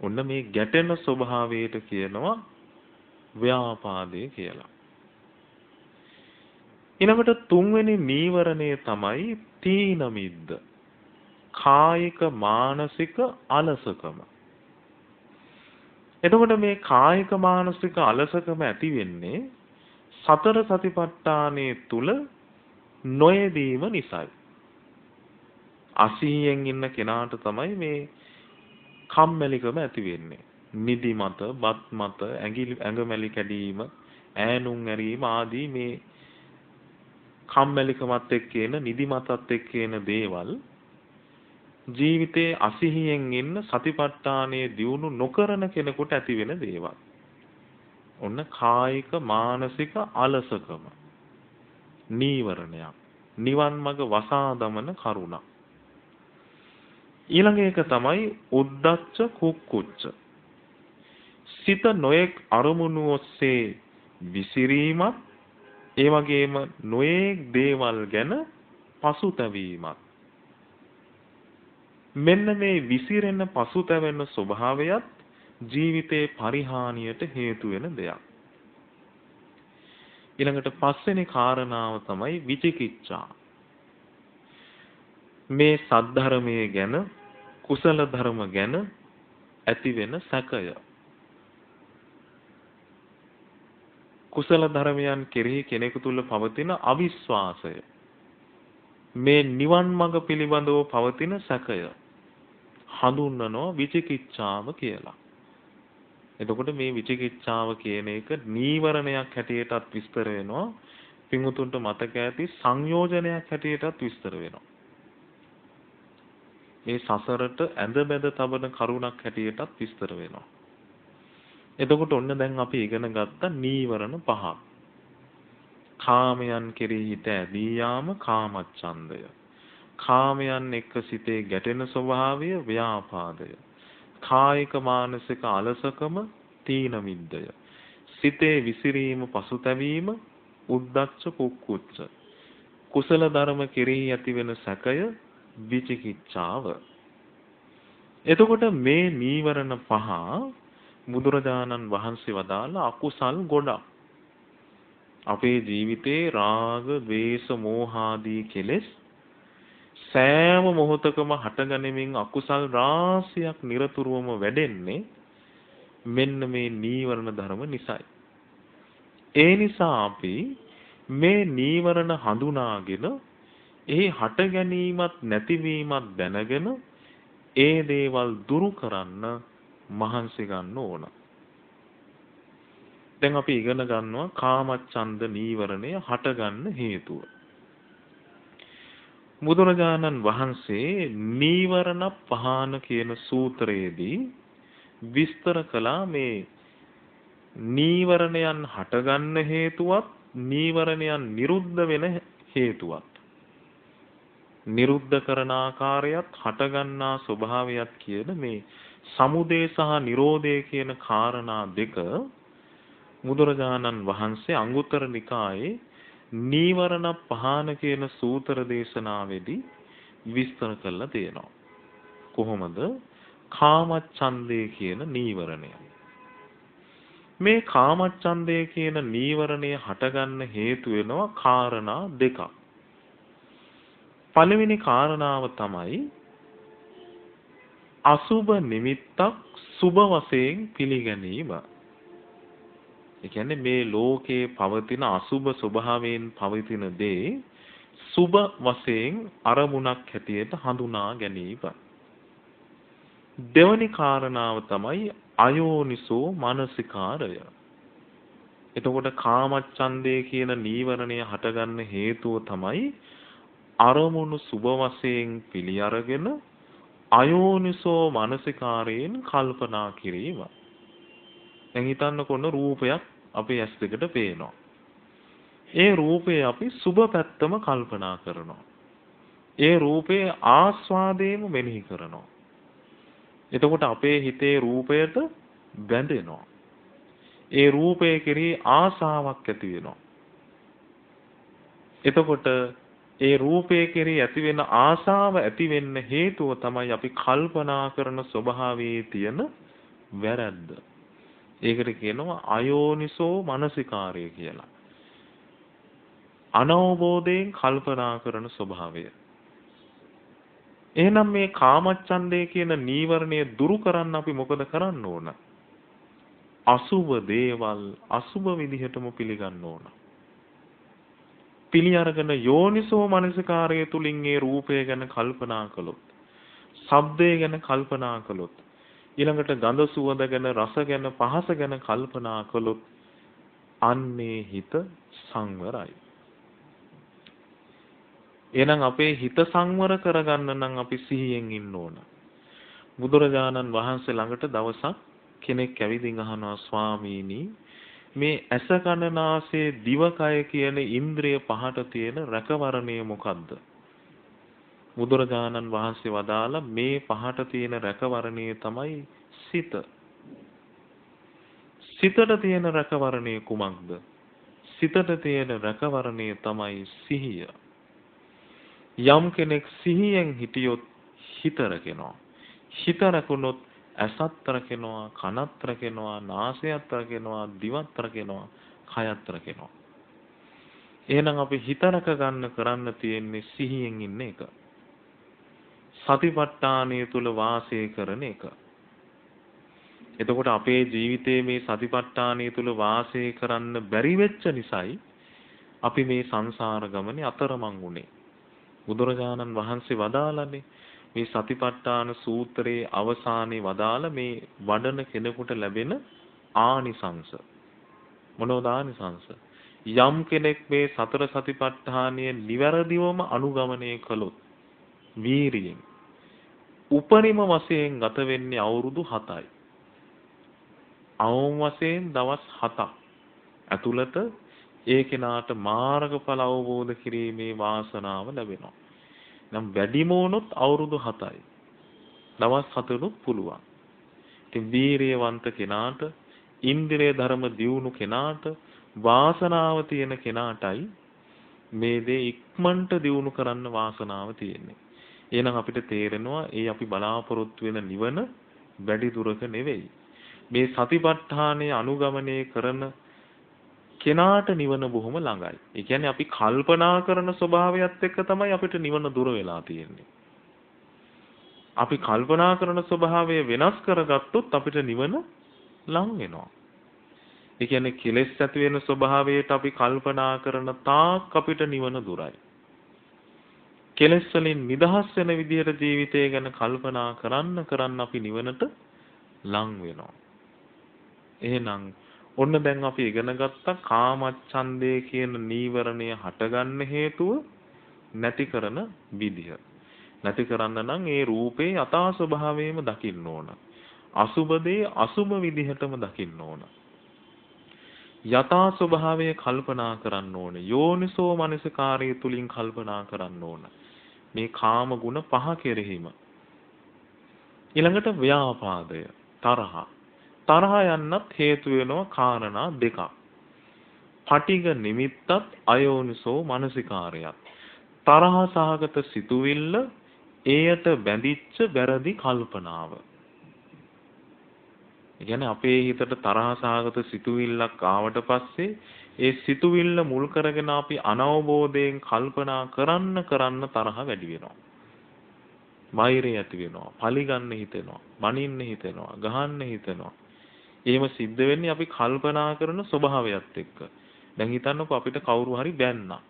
ඔන්න මේ ගැටෙන ස්වභාවයට කියනවා ව්‍යාපාදේ කියලා. ඊළඟට තුන්වෙනි නීවරණය තමයි තීන මිද්ද. කායික මානසික අලසකම. එතකොට මේ කායික මානසික අලසකම ඇති වෙන්නේ සතර සතිපට්ඨානයේ තුල නොයදීම නිසායි. අසීයෙන් ඉන්න කෙනාට තමයි මේ කම්මැලිකම ඇති වෙන්නේ. නිදි මත, බත් මත, ඇඟිලි ඇඟමැලි කැඩීම, ඈනුම් ඇරීම ආදී මේ කම්මැලිකමත් එක්ක එන නිදි මතත් එක්ක එන දේවල් ජීවිතයේ අසිහියෙන් ඉන්න සතිපට්ඨානයේ දියුණු නොකරන කෙනෙකුට ඇති වෙන දේවල්. ඔන්න කායික මානසික අලසකම. නීවරණයක්. නිවන් මඟ වසා දමන කරුණක්. ඊළඟ එක තමයි උද්දච්ච කුක්කුච්ච. සිත නොයෙක් අරමුණු ඔස්සේ විසිරීමත් ඒ වගේම නොයෙක් දේවල් ගැන පසුතැවීමත් මෙන්න මේ විසිරෙන පසුතැවෙන ස්වභාවයත් ජීවිතේ පරිහානියට හේතු වෙන දෙයක්. ඊළඟට පස්වෙනි කාරණාව තමයි විචිකිච්ඡා. මේ සද්ධර්මයේ ගැන කුසල ධර්ම ගැන ඇති වෙන සැකය. කුසල ධර්මයන් කෙරෙහි කෙනෙකු තුල පවතින අවිශ්වාසය. මේ නිවන් මඟ පිළිබඳව පවතින සැකය. හඳුන්වනවා විචිකිච්ඡාව කියලා. එතකොට මේ විචිකිච්ඡාව කියන එක නීවරණයක් හැටියටත් විස්තර වෙනවා. පිඟුතුන්ට මතක ඇති සංයෝජනයක් හැටියටත් විස්තර වෙනවා. මේ සසරට ඇඳ බැඳ තබන කරුණක් හැටියටත් විස්තර වෙනවා. එතකොට ඔන්න දැන් අපි ඉගෙන ගත්ත නීවරණ පහක්. කාමයන් කෙරෙහි හිත ඇදී යාම කාමච්ඡන්දය. කාමයන් එක්ක සිතේ ගැටෙන ස්වභාවය ව්‍යාපාදය. කායික මානසික අලසකම තීන මිද්දය. සිතේ විසිරීම පසුතැවීම උද්දච්ච කුක්කුච්ච. කුසල ධර්ම කෙරෙහි ඇතිවෙන සැකය විචිකිච්ඡාව. එතකොට මේ නීවරණ පහ බුදුරජාණන් වහන්සේ වදාළ අකුසල් ගොඩක්. අපේ ජීවිතේ රාග, ద్వේෂ, මෝහාදී කෙලෙස් සෑම මොහොතකම හටගැනීමෙන් අකුසල් රාශියක් নিরතුරුවම වැඩෙන්නේ මෙන්න මේ නීවරණ ධර්ම නිසායි. ඒ නිසා අපි මේ නීවරණ හඳුනාගෙන ඒ හට ගැනීමත් නැතිවීමත් දැනගෙන ඒ දේවල් දුරු කරන්න මහන්සි ගන්න ඕන. දැන් අපි ඉගෙන ගන්නවා කාමච්ඡන්ද නීවරණය හටගන්න හේතුව. බුදුරජාණන් වහන්සේ නීවරණ පහන කියන සූත්‍රයේදී විස්තර කළා මේ නීවරණයන් හටගන්න හේතුවත් නීවරණයන් නිරුද්ධ වෙන හේතුවත්. නිරුද්ධ කරන ආකාරයත් හටගන්නා ස්වභාවයත් කියන මේ සමුදය සහ නිරෝධය කියන කාරණා දෙක බුදුරජාණන් වහන්සේ අංගුත්තර නිකායේ නීවරණ පහන කියන සූත්‍ර දේශනාවේදී විස්තර කරලා තියෙනවා. කොහොමද? කාමච්ඡන්දය කියන නීවරණය. මේ කාමච්ඡන්දය කියන නීවරණය හටගන්න හේතු වෙනවා කාරණා දෙකක්. පළවෙනි කාරණාව තමයි අසුබ නිමිත්තක් සුබ වශයෙන් පිළිගැනීම. ඒ කියන්නේ මේ ලෝකේ පවතින අසුබ ස්වභාවයෙන් පවතින දේ සුබ වශයෙන් අරමුණක් හැටියට හඳුනා ගැනීම. දෙවැනි කාරණාව තමයි අයෝනිසෝ මානසිකාරය. එතකොට කාමච්ඡන්දේ කියන නීවරණය හටගන්න හේතුව තමයි අරමුණු සුබ වශයෙන් පිළි අරගෙන අයෝනිසෝ මානසිකාරයෙන් කල්පනා කිරීම. දැන් හිතන්නකොන්න රූපයක් අපේ ඇස් දෙකට පේනවා. ඒ රූපේ අපි සුබ පැත්තම කල්පනා කරනවා. ඒ රූපේ ආස්වාදයෙන්ම මෙනෙහි කරනවා. එතකොට අපේ හිතේ රූපයට බැඳෙනවා. ඒ රූපය කෙරෙහි ආසාවක් ඇති වෙනවා. එතකොට ඒ රූපය කෙරෙහි ඇතිවෙන ආසාව ඇති වෙන්න හේතුව තමයි අපි කල්පනා කරන ස්වභාවයේ තියෙන වැරැද්ද. ඒකට කියනවා අයෝනිසෝ මනසිකාරය කියලා. අනවබෝධයෙන් කල්පනා කරන ස්වභාවය. එහෙනම් මේ කාමච්ඡන්දය කියන නීවරණය දුරු කරන්න අපි මොකද කරන්න ඕන? අසුබ දේවල් අසුබ විදිහටම පිළිගන්න ඕන. පිළි අරගෙන යෝනිසෝ මනසිකාරය තුලින් ඒ රූපය ගැන කල්පනා කළොත්, ශබ්දය ගැන කල්පනා කළොත්, ඊළඟට ගඳ සුවඳ ගැන, රස ගැන, පහස ගැන කල්පනා කළොත් අන්නේ හිත සංවරයි. එහෙනම් අපේ හිත සංවර කරගන්න නම් අපි සිහියෙන් ඉන්න ඕන. බුදුරජාණන් වහන්සේ ළඟට දවසක් කෙනෙක් ඇවිදින් අහනවා ස්වාමීනි මේ ඇස කන නාසය දිවකය කියන ඉන්ද්‍රිය පහට තියෙන රැකවරණය මොකද්ද? බුදුරජාණන් වහන්සේ වදාලා මේ පහට තියෙන රැකවරණය තමයි සිත. සිතට තියෙන රැකවරණය කුමක්ද? සිතට තියෙන රැකවරණය තමයි සිහිය. යම් කෙනෙක් සිහියෙන් හිටියොත් හිත රැකෙනවා. හිත රැකුණොත් ඇසත් රැකෙනවා, කනත් රැකෙනවා, නාසයත් රැකෙනවා, දිවත් රැකෙනවා, කයත් රැකෙනවා. එහෙනම් අපි හිත රැක ගන්න කරන්න තියෙන්නේ සිහියෙන් ඉන්න එක. සතිපට්ඨානය තුල වාසය කරන එක. එතකොට අපේ ජීවිතයේ මේ සතිපට්ඨානය තුල වාසය කරන්න බැරි වෙච්ච නිසායි අපි මේ සංසාර ගමනේ අතරමං වුනේ. බුදුරජාණන් වහන්සේ වදාළනේ මේ සතිපට්ඨාන සූත්‍රයේ අවසානයේ වදාළ මේ වඩන කෙනෙකුට ලැබෙන ආනිසංස මොනවද ආනිසංස යම් කෙනෙක් මේ සතර සතිපට්ඨානය නිවැරදිවම අනුගමනය කළොත් වීරියෙන් උපරිම වශයෙන් ගත වෙන්නේ අවුරුදු 7යි. අවම වශයෙන් දවස් 7ක් ඇතුළත ඒ කෙනාට මාර්ගඵල අවබෝධ කිරීමේ වාසනාව ලැබෙනවා. නම් වැඩිම වුණොත් අවුරුදු 7යි. දවස් 7නුත් පුළුවන්. ඉතින් වීරියවන්ත කෙනාට, ඉන්ද්‍රිය ධර්ම දියුණු කෙනාට, වාසනාව තියෙන කෙනාටයි මේ දේ ඉක්මනට දියුණු කරන්න වාසනාව තියෙන්නේ. එහෙනම් අපිට තේරෙනවා ඒ අපි බලාපොරොත්තු වෙන නිවන වැඩි දුරක නෙවෙයි. මේ සතිපට්ඨානය අනුගමනය කරන කෙනාට නිවන බොහොම ළඟයි. ඒ කියන්නේ අපි කල්පනා කරන ස්වභාවයත් එක්ක තමයි අපිට නිවන දුර වෙලා තියෙන්නේ. අපි කල්පනා කරන ස්වභාවය වෙනස් කරගත්තොත් අපිට නිවන ලං වෙනවා. ඒ කියන්නේ කෙලෙස් ඇති වෙන ස්වභාවයට අපි කල්පනා කරන තාක් අපිට නිවන දුරයි. කෙලෙස් වලින් නිදහස් වෙන විදිහට ජීවිතය ගැන කල්පනා කරන්න කරන්න අපි නිවනට ලං වෙනවා. එහෙනම් ඔන්න දැන් අපි ඉගෙන ගත්තා කාමච්ඡන්දය කියන නීවරණය හටගන්න හේතුව නැති කරන විදිහ. නැති කරන්න නම් ඒ රූපේ යථා ස්වභාවයම දකින්න ඕන. අසුබ දේ අසුබ විදිහටම දකින්න ඕන. යථා ස්වභාවය කල්පනා කරන්න ඕන. යෝනිසෝ මනසකාරය තුලින් කල්පනා කරන්න ඕන. මේ කාම ගුණ පහ කෙරෙහිම. ඊළඟට ව්‍යාපාදය, තරහ. තරහ යන්නත් හේතු වෙනවා කාරණා දෙකක්. පටිග නිමිත්තත් අයෝනිසෝ මනසිකාරයත්. තරහ සහගත සිතුවිල්ල එයට බැඳිච්ච වැරදි කල්පනාව. කියන්නේ අපේ හිතට තරහ සහගත සිතුවිල්ලක් ආවට පස්සේ ඒ සිතුවිල්ල මුල් කරගෙන අපි අනවබෝධයෙන් කල්පනා කරන්න කරන්න තරහ වැඩි වෙනවා. වෛරය ඇති වෙනවා, පලිගන්න හිතෙනවා, බනින්න හිතෙනවා, ගහන්න හිතෙනවා. එහෙම සිද්ධ වෙන්නේ අපි කල්පනා කරන ස්වභාවයත් එක්ක. දැන් හිතන්නකෝ අපිට කවුරු හරි බැන්නා.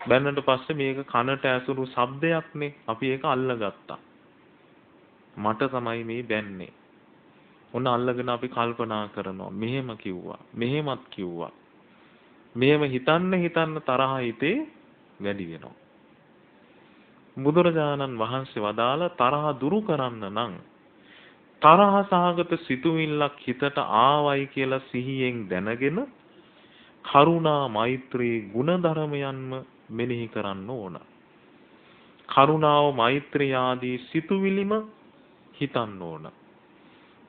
බැන්නට පස්සේ මේක කනට ඇසුණු ශබ්දයක්නේ. අපි ඒක අල්ලගත්තා. මට තමයි මේ බැන්නේ. ඔන්න අල්ලගෙන අපි කල්පනා කරනවා. මෙහෙම කිව්වා. මෙහෙමත් කිව්වා. මෙහෙම හිතන්න හිතන්න තරහ හිතේ වැඩි වෙනවා. බුදුරජාණන් වහන්සේ වදාළ තරහ දුරු කරන්න නම් තරහ සහගත සිතුවිල්ලක් හිතට ආවයි කියලා සිහියෙන් දැනගෙන කරුණා මෛත්‍රී ගුණධර්මයන්ම මෙනෙහි කරන්න ඕන. කරුණාව මෛත්‍රී ආදී සිතුවිලිම හිතන්න ඕන.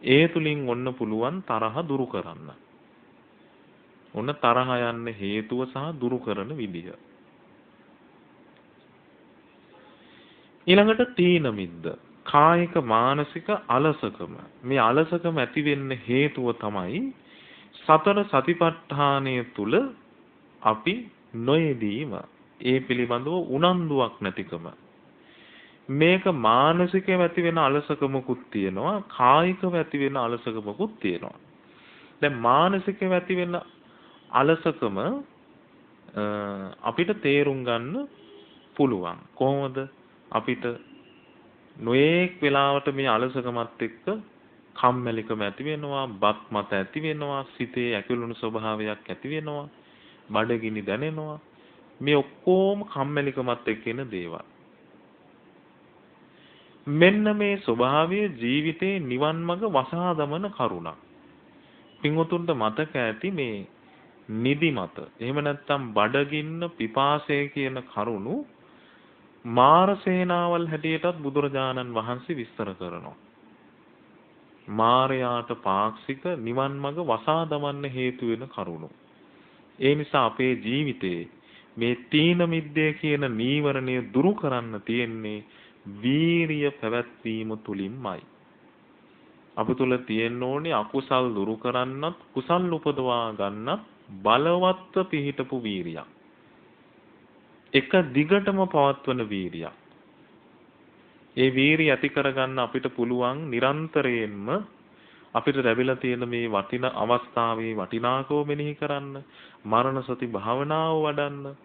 ඒ තුලින් ඔන්න පුළුවන් තරහ දුරු කරන්න. ඔන්න තරහ යන්න හේතුව සහ දුරු කරන විදිහ. ඊළඟට තීන මිද්ද. කායික මානසික අලසකම. මේ අලසකම ඇති වෙන්න හේතුව තමයි සතර සතිපට්ඨානය තුල අපි නොයෙදීම. ඒ පිළිබඳව උනන්දුවක් නැතිකම. මේක මානසිකව ඇති වෙන අලසකමකුත් තියෙනවා. කායිකව ඇති වෙන අලසකමකුත් තියෙනවා. දැන් මානසිකව ඇති වෙන අලසකම අපිට තේරුම් ගන්න පුළුවන්. කොහොමද? අපිට නොයේක් වෙලාවට මේ අලසකමත් එක්ක කම්මැලිකම ඇති වෙනවා බත් මත ඇති වෙනවා සිතේ ඇකිලුණු ස්වභාවයක් ඇති වෙනවා බඩගිනි දැනෙනවා. මේ ඔක්කොම කම්මැලිකමත් එක්ක එන දේවල්. මෙන්න මේ ස්වභාවය ජීවිතේ නිවන් මඟ වසා දමන කරුණක්. පින්වතුන්ට මතක ඇති මේ නිදි මත. එහෙම නැත්නම් බඩගින්න පිපාසය කියන කරුණු මාර සේනාවල් හැටියටත් බුදුරජාණන් වහන්සේ විස්තර කරනවා. මාරයාට පාක්ෂික නිවන් මඟ වසා දමන්න හේතු වෙන කරුණු. ඒ නිසා අපේ ජීවිතේ මේ තීන මිද්දේ කියන නීවරණය දුරු කරන්න තියෙන්නේ වීරිය පැවැත්වීම තුලින්මයි. අප තුල තියෙන්න ඕනේ අකුසල් දුරු කරන්නත් කුසල් උපදවා ගන්නත් බලවත්ව පිහිටපු වීරියක්. එක දිගටම පවත්වන වීරියක්. ඒ වීරිය ඇති කරගන්න අපිට පුළුවන් නිරන්තරයෙන්ම අපිට ලැබිලා තියෙන මේ වටින අවස්ථාවේ වටිනාකම මෙනෙහි කරන්න මරණ සති භාවනාව වඩන්න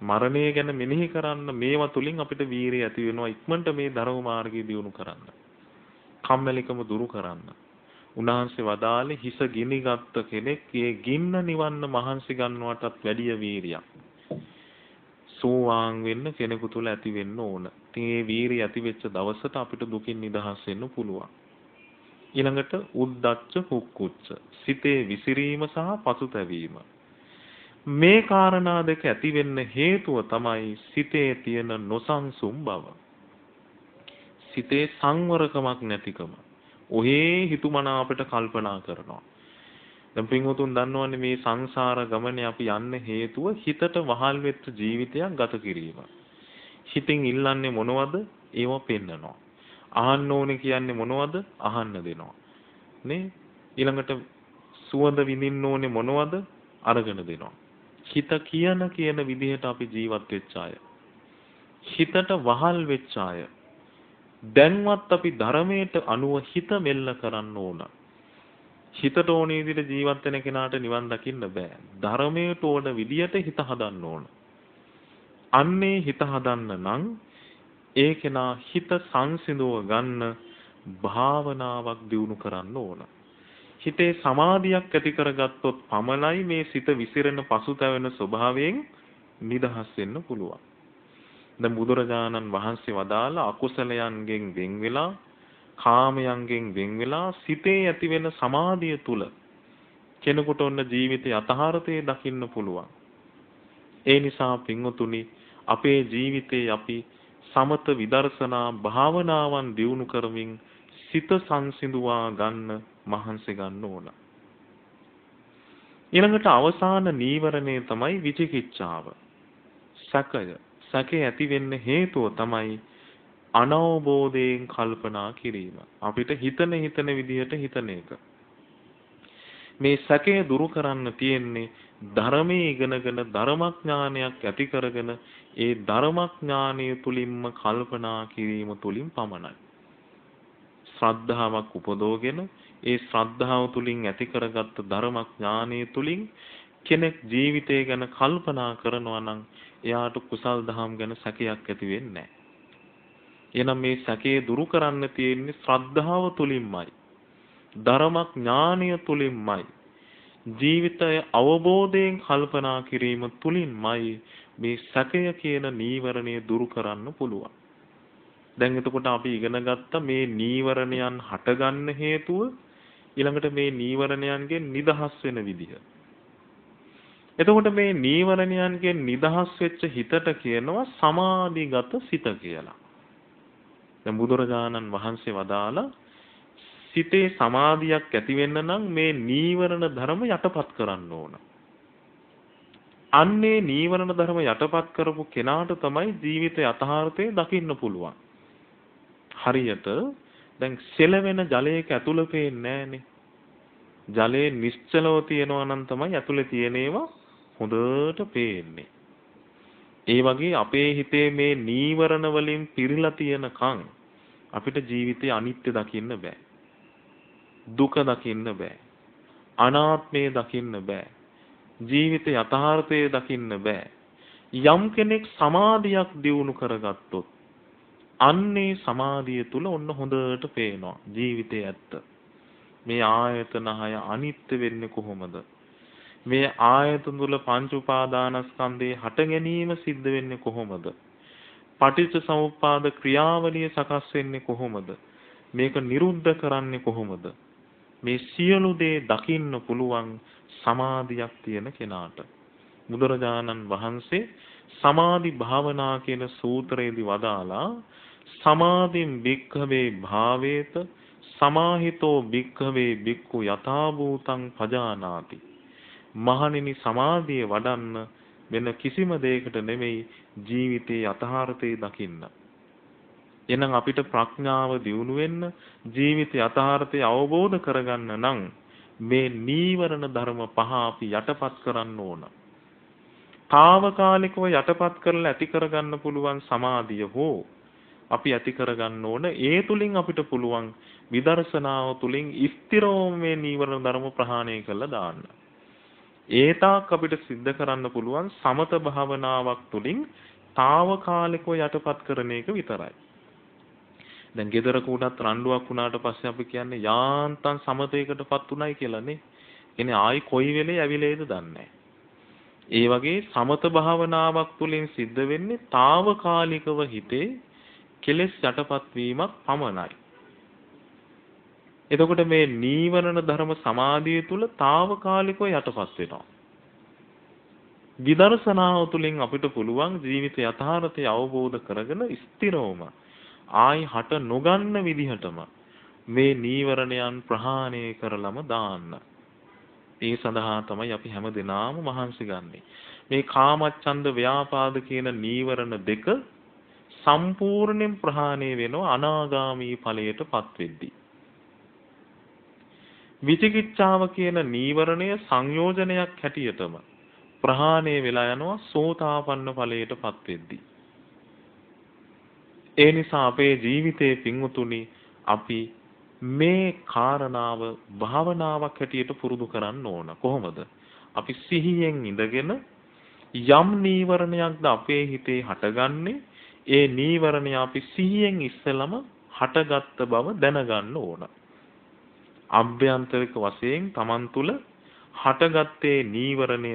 මරණය ගැන මෙනෙහි කරන්න මේවා තුලින් අපිට වීරිය ඇති වෙනවා ඉක්මනට මේ ධර්ම මාර්ගය දියුණු කරන්න. කම්මැලිකම දුරු කරන්න. උන්වහන්සේ වදාළේ හිස ගිනිගත් කෙනෙක් ඒ ගින්න නිවන්න මහන්සි ගන්නවටත් වැඩිය වීරියක්. සෝවාන් වෙන්න කෙනෙකු තුල ඇති වෙන්න ඕන. ඉතින් මේ වීරිය ඇති වෙච්ච දවසට අපිට දුකින් නිදහස් වෙන්න පුළුවන්. ඊළඟට උද්දච්ච කුක්කුච්ච සිතේ විසිරීම සහ පසුතැවීම මේ කාරණා දෙක ඇති වෙන්න හේතුව තමයි සිතේ තියෙන නොසන්සුන් බව. සිතේ සංවරකමක් නැතිකම. ඔහේ හිතුමනා අපිට කල්පනා කරනවා. දැන් පින්වතුන් දන්නවනේ මේ සංසාර ගමනේ අපි යන්න හේතුව හිතට වහල් වෙච්ච ජීවිතයක් ගත කිරීම. හිතින් ඉල්ලන්නේ මොනවද? ඒව පෙන්නනවා. අහන්න ඕනේ කියන්නේ මොනවද? අහන්න දෙනවා. නේ ඊළඟට සුවඳ විඳින්න ඕනේ මොනවද අරගෙන දෙනවා හිත කියන කියන විදිහට අපි ජීවත් වෙච්ච අය හිතට වහල් වෙච්ච අය දැන්වත් අපි ධර්මයට අනුව හිත මෙල්ල කරන්න ඕන හිතට ඕන විදිහට ජීවත් වෙන කෙනාට නිවන් දකින්න බෑ ධර්මයට ඕන විදිහට හිත හදන්න ඕන අන්නේ හිත හදන්න නම් ඒ කෙනා හිත සංසිඳව ගන්න භාවනාවක් දියුණු කරන්න ඕන. හිතේ සමාධියක් ඇති කරගත්තොත් පමණයි මේ සිත විසිරෙන පසුතැවෙන ස්වභාවයෙන් නිදහස් වෙන්න පුළුවන්. දැන් බුදුරජාණන් වහන්සේ වදාළ අකුසලයන්ගෙන් වෙන් වෙලා කාමයන්ගෙන් වෙන් වෙලා සිතේ ඇතිවෙන සමාධිය තුල කෙනෙකුට ඔන්න ජීවිතයේ යථාර්ථය දකින්න පුළුවන්. ඒ නිසා පින්වතුනි අපේ ජීවිතේ අපි සමත විදර්ශනා භාවනාවන් දියුණු කරමින් සිත සංසිඳුවා ගන්න මහන්සි ගන්න ඕන. ඊළඟට අවසාන නීවරණය තමයි විචිකිච්ඡාව. සැකය. සැකේ ඇති වෙන්න හේතුව තමයි අනවබෝධයෙන් කල්පනා කිරීම. අපිට හිතන හිතන විදිහට හිතන එක. මේ සැකය දුරු කරන්න තියෙන්නේ ධර්මයේ ඉගෙනගෙන ධර්මඥානයක් ඇති කරගෙන ඒ ධර්මඥානය තුලින්ම කල්පනා කිරීම තුලින් පමණයි. ශ්‍රද්ධාවක් උපදෝගෙන ඒ ශ්‍රද්ධාව තුලින් ඇති කරගත්ත ධර්මඥානය තුලින් කෙනෙක් ජීවිතය ගැන කල්පනා කරනවා නම් එයාට කුසල් දහම් ගැන සැකයක් ඇති වෙන්නේ නැහැ. එහෙනම් මේ සැකේ දුරු කරන්න තියෙන්නේ ශ්‍රද්ධාව තුලින්මයි. ධර්මඥානය තුලින්මයි. ජීවිතය අවබෝධයෙන් කල්පනා කිරීම තුලින්මයි මේ සැකය කියන නීවරණය දුරු කරන්න පුළුවන්. දැන් එතකොට අපි ඉගෙන ගත්ත මේ නීවරණයන් හටගන්න හේතුව ඊළඟට මේ නීවරණයන්ගෙන් නිදහස් වෙන විදිහ. එතකොට මේ නීවරණයන්ගෙන් නිදහස් වෙච්ච හිතට කියනවා සමාධිගත සිත කියලා. දැන් බුදුරජාණන් වහන්සේ වදාලා සිතේ සමාධියක් ඇති වෙන්න නම් මේ නීවරණ ධර්ම යටපත් කරන්න ඕන. අන්නේ නීවරණ ධර්ම යටපත් කරපු කෙනාට තමයි ජීවිත යථාර්ථය දකින්න පුළුවන්. හරියට දැන් සෙලවෙන ජලයක ඇතුළ පේන්නේ නැහනේ. ජලයේ නිශ්චලව තියෙනවා නම් තමයි ඇතුලේ තියෙන ඒවා හොඳට පේන්නේ. ඒ වගේ අපේ හිතේ මේ නීවරණ වලින් පිරීලා තියෙනකන් අපිට ජීවිතේ අනිත්‍ය දකින්න බෑ. දුක දකින්න බෑ. අනාත්මය දකින්න බෑ. ජීවිත යථාර්ථය දකින්න බෑ. යම් කෙනෙක් සමාධියක් දියුණු කරගත්තොත් අන්නේ සමාධිය තුල ඔන්න හොඳට පේනවා ජීවිතයේ ඇත්ත. මේ ආයතන හය අනිත්‍ය වෙන්නේ කොහොමද? මේ ආයතන තුල පංච උපාදානස්කන්ධේ හට ගැනීම සිද්ධ වෙන්නේ කොහොමද? පටිච්ච සමුප්පාද ක්‍රියාවලිය සකස් වෙන්නේ කොහොමද? මේක නිරුද්ධ කරන්නේ කොහොමද? මේ සියලු දේ දකින්න පුළුවන් සමාධියක් තියෙන කෙනාට බුදුරජාණන් වහන්සේ සමාධි භාවනා කියන සූත්‍රයේදී වදාලා සමාධින් භික්ඛවේ භාවේත සමාහිතෝ භික්ඛවේ භික්ඛු යථා භූතං පජානාති මහණෙනි සමාධිය වඩන්න වෙන කිසිම දෙයකට නෙමෙයි ජීවිතයේ යථාර්ථය දකින්න එහෙනම් අපිට ප්‍රඥාව දියුණු වෙන්න ජීවිත යථාර්ථය අවබෝධ කරගන්න නම් මේ නීවරණ ධර්ම පහ අපි යටපත් කරන්න ඕන. తాවකාලිකව යටපත් කරලා ඇති කරගන්න පුළුවන් සමාධිය හෝ අපි ඇති කරගන්න ඕන ඒ තුලින් අපිට පුළුවන් විදර්ශනාව තුලින් ස්ථිරවම මේ නීවරණ ධර්ම ප්‍රහාණය කරලා දාන්න. ඒ තාක් අපිට සිද්ධ කරන්න පුළුවන් සමත භාවනාවක් තුලින් తాවකාලිකව යටපත් කරන එක විතරයි. දැන් ගෙදරක උනත් රණ්ඩුවක් වුණාට පස්සේ අපි කියන්නේ යාන්තම් සමතේකටපත් උනායි කියලානේ. එනේ ආයි කොයි වෙලේ ඇවිලේද දන්නේ ඒ වගේ සමත භාවනාවක් තුළින් සිද්ධ වෙන්නේ తాවකාලිකව හිතේ කෙලෙස් යටපත් වීමක් පමණයි. එතකොට මේ නීවරණ ධර්ම සමාධිය තුල తాවකාලිකව යටපත් වෙනවා. විදර්ශනාව තුළින් අපිට පුළුවන් ජීවිත යථාර්ථය අවබෝධ කරගෙන ස්ථිරවම ආයි හට නොගන්න විදිහටම මේ නීවරණයන් ප්‍රහාණය කරලම දාන්න. ඒ සඳහා තමයි අපි හැම දිනාම මහන්සි ගන්නෙ. මේ කාමච්ඡන්ද ව්‍යාපාද කියන නීවරණ දෙක සම්පූර්ණයෙන් ප්‍රහාණය වෙනවා අනාගාමී ඵලයටපත් වෙද්දී. විචිකිච්ඡාව කියන නීවරණය සංයෝජනයක් හැටියටම ප්‍රහාණය වෙලා යනවා සෝතාපන්න ඵලයටපත් වෙද්දී. ඒ නිසා අපේ ජීවිතයේ පිංුතුනි අපි මේ කාරණාව භාවනාවක් හැටියට පුරුදු කරන්න ඕන. කොහොමද? අපි සිහියෙන් ඉඳගෙන යම් නීවරණයක්ද අපේ හිතේ හටගන්නේ ඒ නීවරණය අපි සිහියෙන් ඉස්සලම හටගත්ත බව දැනගන්න ඕන. අභ්‍යන්තරික වශයෙන් Taman තුල හටගත්තේ නීවරණය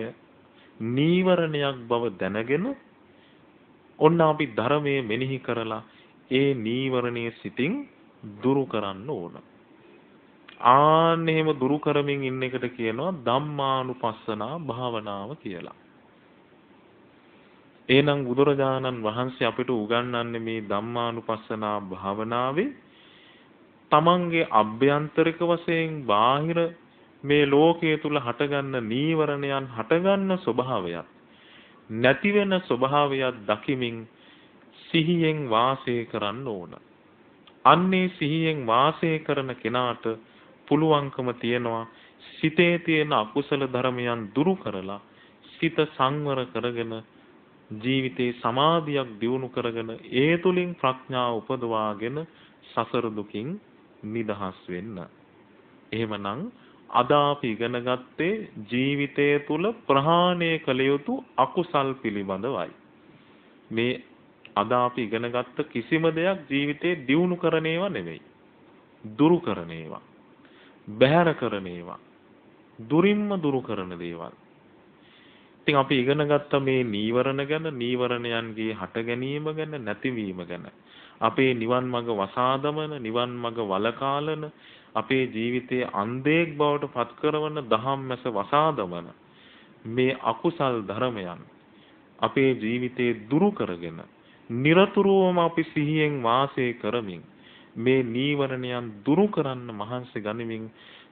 නීවරණයක් බව දැනගෙන ඔන්න අපි ධර්මයේ මෙනෙහි කරලා ඒ නීවරණයේ සිටින් දුරු කරන්න ඕන. ආන්න එහෙම දුරු කරමින් ඉන්න එකට කියනවා ධම්මානුපස්සනා භාවනාව කියලා. එහෙනම් බුදුරජාණන් වහන්සේ අපිට උගන්වන්නේ මේ ධම්මානුපස්සනා භාවනාවේ තමන්ගේ අභ්‍යන්තරික වශයෙන් බාහිර මේ ලෝකයේ තුල හටගන්න නීවරණයන් හටගන්න ස්වභාවයත් නැති වෙන ස්වභාවයක් දකිමින් සිහියෙන් වාසය කරන්න ඕන. අන්නේ සිහියෙන් වාසය කරන කෙනාට පුළුවන්කම තියනවා සිතේ තියෙන අකුසල ධර්මයන් දුරු කරලා සිත සංවර කරගෙන ජීවිතේ සමාධියක් දියුණු කරගෙන ඒ තුලින් ප්‍රඥාව උපදවාගෙන සසර දුකින් නිදහස් වෙන්න. එහෙමනම් අද අපි ඉගෙන ගත්තේ ජීවිතය තුල ප්‍රහාණය කළ යුතු අකුසල් පිළිබඳවයි. මේ අද අපි ඉගෙන ගත්ත කිසිම දෙයක් ජීවිතේ දියුණු කරන ඒවා නෙවෙයි. දුරු කරන ඒවා. බැහැර කරන ඒවා. දුරින්ම දුරු කරන දේවල්. ඉතින් අපි ඉගෙන ගත්ත මේ නීවරණ ගැන, නීවරණයන්ගේ හට ගැනීම ගැන, නැතිවීම ගැන. අපේ නිවන් මඟ වසාදමන, නිවන් මඟ වලකාලන, අපේ ජීවිතයේ අන්ධයෙක් බවට පත් කරන දහම්මැස වසාදමන මේ අකුසල් ධර්මයන් අපේ ජීවිතේ දුරු කරගෙන নিরතුරුවම අපි සිහියෙන් වාසය කරමින් මේ නීවරණයන් දුරු කරන්න මහන්සි ගනිමින්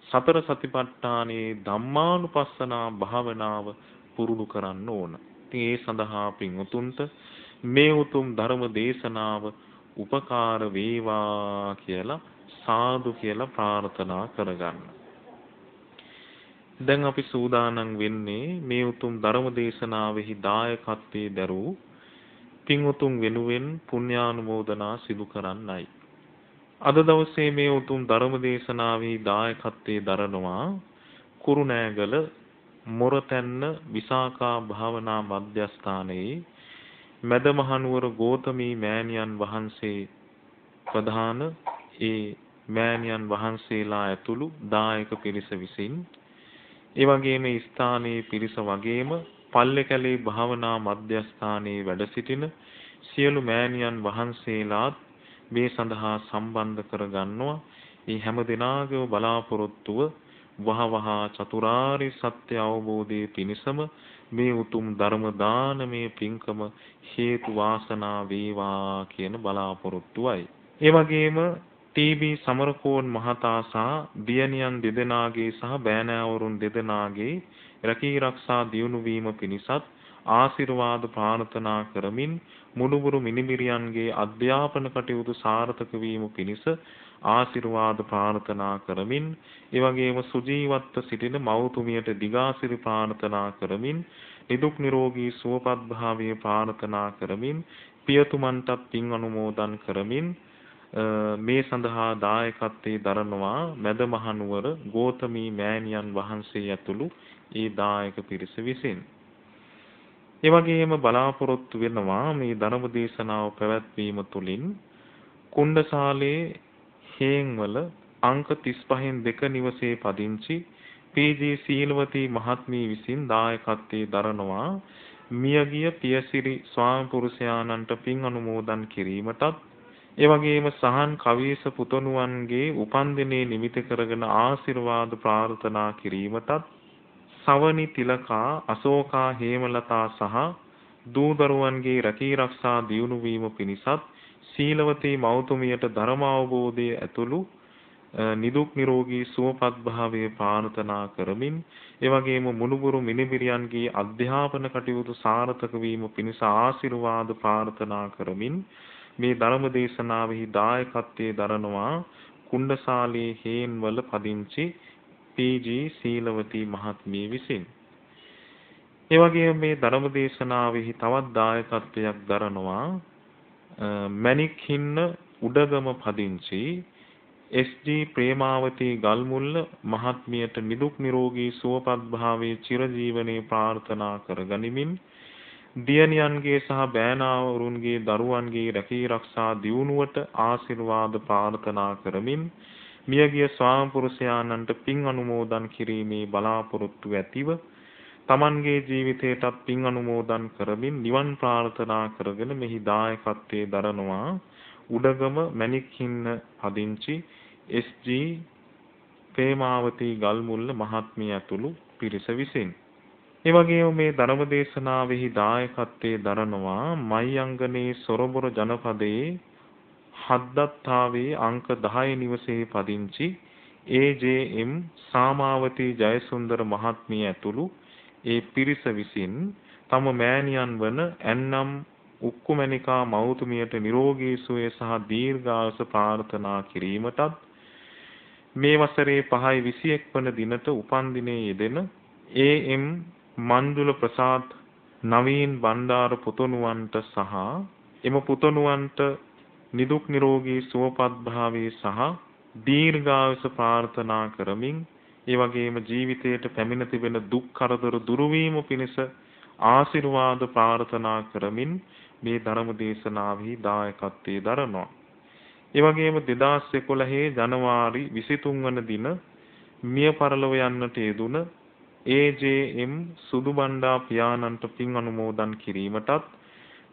සතර සතිපට්ඨානයේ ධම්මානුපස්සනා භාවනාව පුරුදු කරන්න ඕන. ඉතින් ඒ සඳහා පින් උතුම්ට මේ උතුම් ධර්ම දේශනාව උපකාර වේවා කියලා සාදු කියලා ප්‍රාර්ථනා කරගන්න. දැන් අපි සූදානම් වෙන්නේ මේ උතුම් ධර්ම දේශනාවෙහි දායකත්වයේ දරූ පින් උතුම් වෙනුවෙන් පුණ්‍යානුමෝදනා සිදු කරන්නයි. අද දවසේ මේ උතුම් ධර්ම දේශනාවෙහි දායකත්වයේ දරනවා කුරුණෑගල මොරතැන්න විසාකා භාවනා මධ්‍යස්ථානයේ මැදමහනුවර ගෝතමී මෑණියන් වහන්සේ ප්‍රධාන ඒ මෑණියන් වහන්සේලා ඇතුළු දායක පිරිස විසින් ඒ වගේම ස්ථානයේ පිරිස වගේම පල්ලේකැලේ භාවනා මධ්‍යස්ථානයේ වැඩ සිටින සියලු මෑණියන් වහන්සේලාත් මේ සඳහා සම්බන්ධ කර ගන්නවා. මේ හැම දිනාගේම බලාපොරොත්තුව වහවහ චතුරාරි සත්‍ය අවබෝධයේ පිණසම මේ උතුම් ධර්ම දානමය පින්කම හේතු වාසනා වේවා කියන බලාපොරොත්තුවයි. ඒ වගේම ටීබී සමරකෝන් මහතා සහ දියණියන් දෙදෙනාගේ සහ බෑනෑවරුන් දෙදෙනාගේ රැකී ආරක්ෂා දියුණු වීම පිණිසත් ආශිර්වාද ප්‍රාර්ථනා කරමින් මුණුබුරු මිනිබිරියන්ගේ අධ්‍යාපන කටයුතු සාර්ථක වීම පිණිස ආශිර්වාද ප්‍රාර්ථනා කරමින් ඒ වගේම සුජීවත්ව සිටින මව්තුමියට දිගාසිරි ප්‍රාර්ථනා කරමින් නිදුක් නිරෝගී සුවපත් භාවය ප්‍රාර්ථනා කරමින් පියතුමන්ටත් පින් අනුමෝදන් කරමින් මේ සඳහා දායකත්වයේ දරනවා මැදමහනුවර ගෝතමී මෑණියන් වහන්සේ ඇතුළු ඒ දායක පිරිස විසින්. ඒ වගේම බලාපොරොත්තු වෙනවා මේ ධර්ම දේශනාව පැවැත්වීම තුළින් කුණ්ඩසාලේ හේන්වල අංක 35න් දෙක නිවසේ පදිංචි පී.ජී. සීලවතී මහත්මිය විසින් දායකත්වයේ දරනවා මියගිය පියසිරි ස්වාමි පුරුෂයාණන්ට පින් අනුමෝදන් කිරීමටත් ඒ වගේම සහන් කවීස පුතණුවන්ගේ උපන්දිනේ නිමිති කරගෙන ආශිර්වාද ප්‍රාර්ථනා කිරීමටත් සවනි තිලකා අශෝකා හේමලතා සහ දූ දරුවන්ගේ රැකී ආරක්ෂා දියුණු වීම පිණිසත් සීලවතී මෞතුමියට ධර්ම අවබෝධය ඇතුළු නිදුක් නිරෝගී සුවපත් භාවයේ ප්‍රාර්ථනා කරමින් ඒ වගේම මුණුබුරු මිනිබිරියන්ගේ අධ්‍යාපන කටයුතු සාර්ථක වීම පිණිස ආශිර්වාද ප්‍රාර්ථනා කරමින් මේ ධර්ම දේශනාවෙහි දායකත්වයේ දරනවා කුණ්ඩසාලේ හේන්වල පදිංචි පී.ජී. සීලවතී මහත්මිය විසින්. ඒ වගේම මේ ධර්ම දේශනාවෙහි තවත් දායකත්වයක් දරනවා මණික් හින්න උඩගම පදිංචි එස්.ජී. ප්‍රේමාවතී ගල්මුල්ල මහත්මියට නිදුක් නිරෝගී සුවපත් භාවයේ චිරජීවනයේ ප්‍රාර්ථනා කරගනිමින් දියණියන්ගේ සහ බෑනාවරුන්ගේ දරුවන්ගේ රැකී ආරක්ෂා දියුණුවට ආශිර්වාද ප්‍රාර්ථනා කරමින් මියගිය ස්වාමපුරුෂයාණන්ට පින් අනුමෝදන් කිරීමේ බලාපොරොත්තු ඇතිව තමන්ගේ ජීවිතයටත් පින් අනුමෝදන් කරමින් නිවන් ප්‍රාර්ථනා කරගෙන මෙහි දායකත්වයේ දරනවා උඩගම මණික්හින්න පදිංචි එස්.ජී. ප්‍රේමාවතී ගල්මුල්ල මහත්මිය ඇතුළු පිරිස විසින්. ඒ වගේම මේ ධර්ම දේශනාවෙහි දායකත්වයේ දරනවා මයංගනේ සොරබොර ජනපදයේ හද්දත්තාවේ අංක 10 නිවසේ පදිංචි ඒ.ජේ.එම්. සාමාවතී ජයසුන්දර මහත්මිය ඇතුළු ඒ පිරිස විසින් තම මෑණියන් වන ඇන්නම් උක්කුමැණිකා මෞතුමියට නිරෝගී සුවය සහ දීර්ඝායුෂ ප්‍රාර්ථනා කිරීමටත් මේ වසරේ 5යි 21 වන දිනට උපන් දිනයේ යෙදෙන ඒ.එම්. මන්දුල ප්‍රසාද් නවීන් බණ්ඩාර පුතණුවන්ට සහ එම පුතණුවන්ට නිදුක් නිරෝගී සුවපත් භාවයේ සහ දීර්ඝායුෂ ප්‍රාර්ථනා කරමින් ඒ වගේම ජීවිතයට පැමිණ තිබෙන දුක් කරදර දුරු වීම පිණිස ආශිර්වාද ප්‍රාර්ථනා කරමින් මේ ධර්ම දේශනාවෙහි දායකත්වයේ දරනවා. ඒ වගේම 2011 ජනවාරි 23 වන දින මිය පරලොව යන්නට යෙදුන AJM සුදුබණ්ඩා පියාණන්ට පින් අනුමෝදන් කිරීමටත්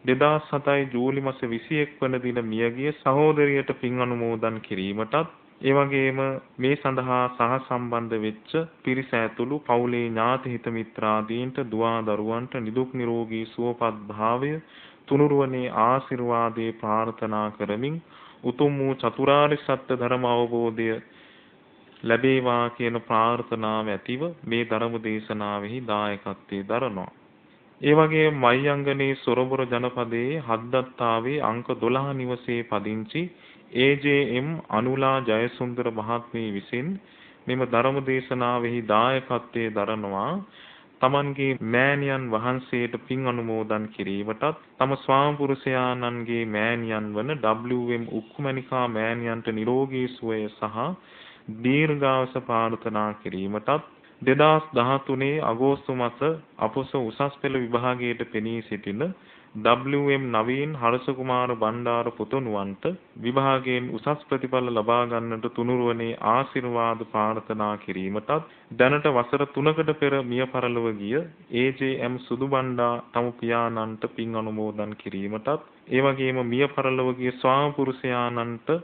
2007 ජූලි මාස 21 වන දින මියගිය සහෝදරියට පින් අනුමෝදන් කිරීමටත් ඒ වගේම මේ සඳහා සහ සම්බන්ධ වෙච්ච පිරිස ඇතුළු පවුලේ ඥාති හිත මිත්‍රාදීන්ට දුවා දරුවන්ට නිදුක් නිරෝගී සුවපත් භාවය තුනුරුවනේ ආශිර්වාදේ ප්‍රාර්ථනා කරමින් උතුම් වූ චතුරාර්ය සත්‍ය ධර්ම අවබෝධය ලැබේවා කියන ප්‍රාර්ථනාව ඇතිව මේ ධර්ම දේශනාවෙහි දායකත්වයේ දරනවා. ඒ වගේ මයංගනේ සොරබොර ජනපදයේ හද්දත්තාවේ අංක 12 නිවසේ පදිංචි ඒ.ජේ.එම්. අනුලා ජයසුන්දර මහත්මිය විසින් මෙම ධර්ම දේශනාවෙහි දායකත්වයේ දරනවා තමන්ගේ මෑණියන් වහන්සේට පින් අනුමෝදන් කිරීමටත් තම ස්වාමපුරුෂයාණන්ගේ මෑණියන් වන WM උක්කුමැණිකා මෑණියන්ට නිරෝගී සුවය සහ දීර්ඝාස ප්‍රාර්ථනා කිරීමටත් 2013 අගෝස්තු මාස අපොස උසස් පෙළ විභාගයට පෙනී සිටින WM නවීන් හර්ෂ කුමාර බණ්ඩාර පුතුණුවන්ට විභාගයෙන් උසස් ප්‍රතිඵල ලබා ගන්නට තුනුරුවනේ ආශිර්වාද ප්‍රාර්ථනා කිරීමටත් දැනට වසර 3කට පෙර මිය පරලොව ගිය AJM සුදු බණ්ඩා තම පියාණන්ට පින් අනුමෝදන් කිරීමටත් ඒ වගේම මිය පරලොව ගිය ස්වාමපුරුෂයාණන්ට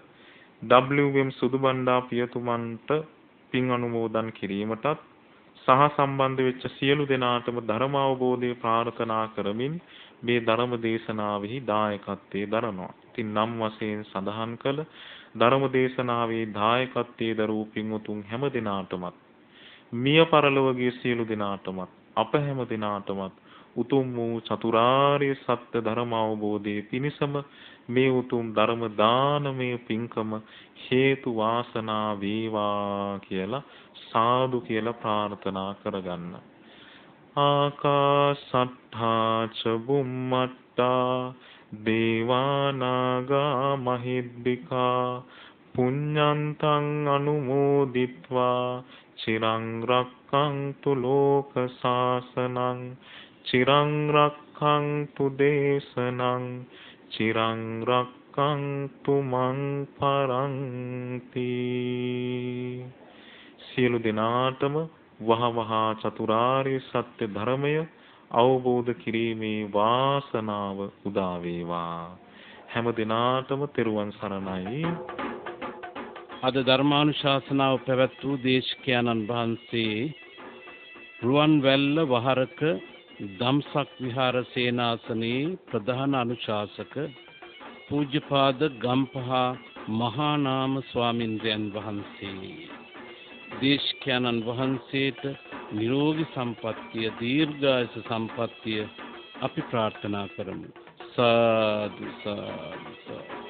WM සුදු බණ්ඩා පියතුමන්ට පින් අනුමෝදන් කිරීමටත් සහ සම්බන්ධ වෙච්ච සියලු දෙනාටම ධර්ම අවබෝධය ප්‍රාර්ථනා කරමින් මේ ධර්ම දේශනාවෙහි දායකත්වයේ දරනවා. ඉතින් නම් වශයෙන් සඳහන් කළ ධර්ම දේශනාවේ දායකත්වයේ දරූ පින්වතුන් හැම දිනාටමත් මිය පරලොවගේ සියලු දිනාටමත් අප හැම දිනාටමත් උතුම් වූ චතුරාර්ය සත්‍ය ධර්ම අවබෝධයේ පිණසම මේ උතුම් ධර්ම දානමය පින්කම හේතු වාසනා වේවා කියලා සාදු කියලා ප්‍රාර්ථනා කරගන්න. ආකාසට්ඨා ච බුම්මට්ටා දේවානාගා මහිද්దికා පුඤ්ඤන්තං අනුමෝදිත්වා චිරං රක්ඛන්තු ලෝක සාසනං චිරං රක්ඛන්තු දේශනං චිරං රක්ඛන්තු මං පරන්ති සියලු දෙනාටම වහවහා චතුරාර්ය සත්‍ය ධර්මය අවබෝධ කිරීමේ වාසනාව උදා වේවා. හැම දිනාටම තෙරුවන් සරණයි. අද ධර්මානුශාසනාව පැවැත් වූ දේශකයන්න් වහන්සේ රුවන්වැල්ල වහරක ධම්සක් විහාර සේනාසනයේ ප්‍රධාන අනුශාසක පූජ්‍යපාද ගම්පහ මහා නාම ස්වාමින්ද්‍රයන් වහන්සේ දේශකයන්න් වහන්සේට නිරෝගී සම්පන්නිය දීර්ඝායස සම්පන්නිය අපි ප්‍රාර්ථනා කරමු. සාදු සාදු.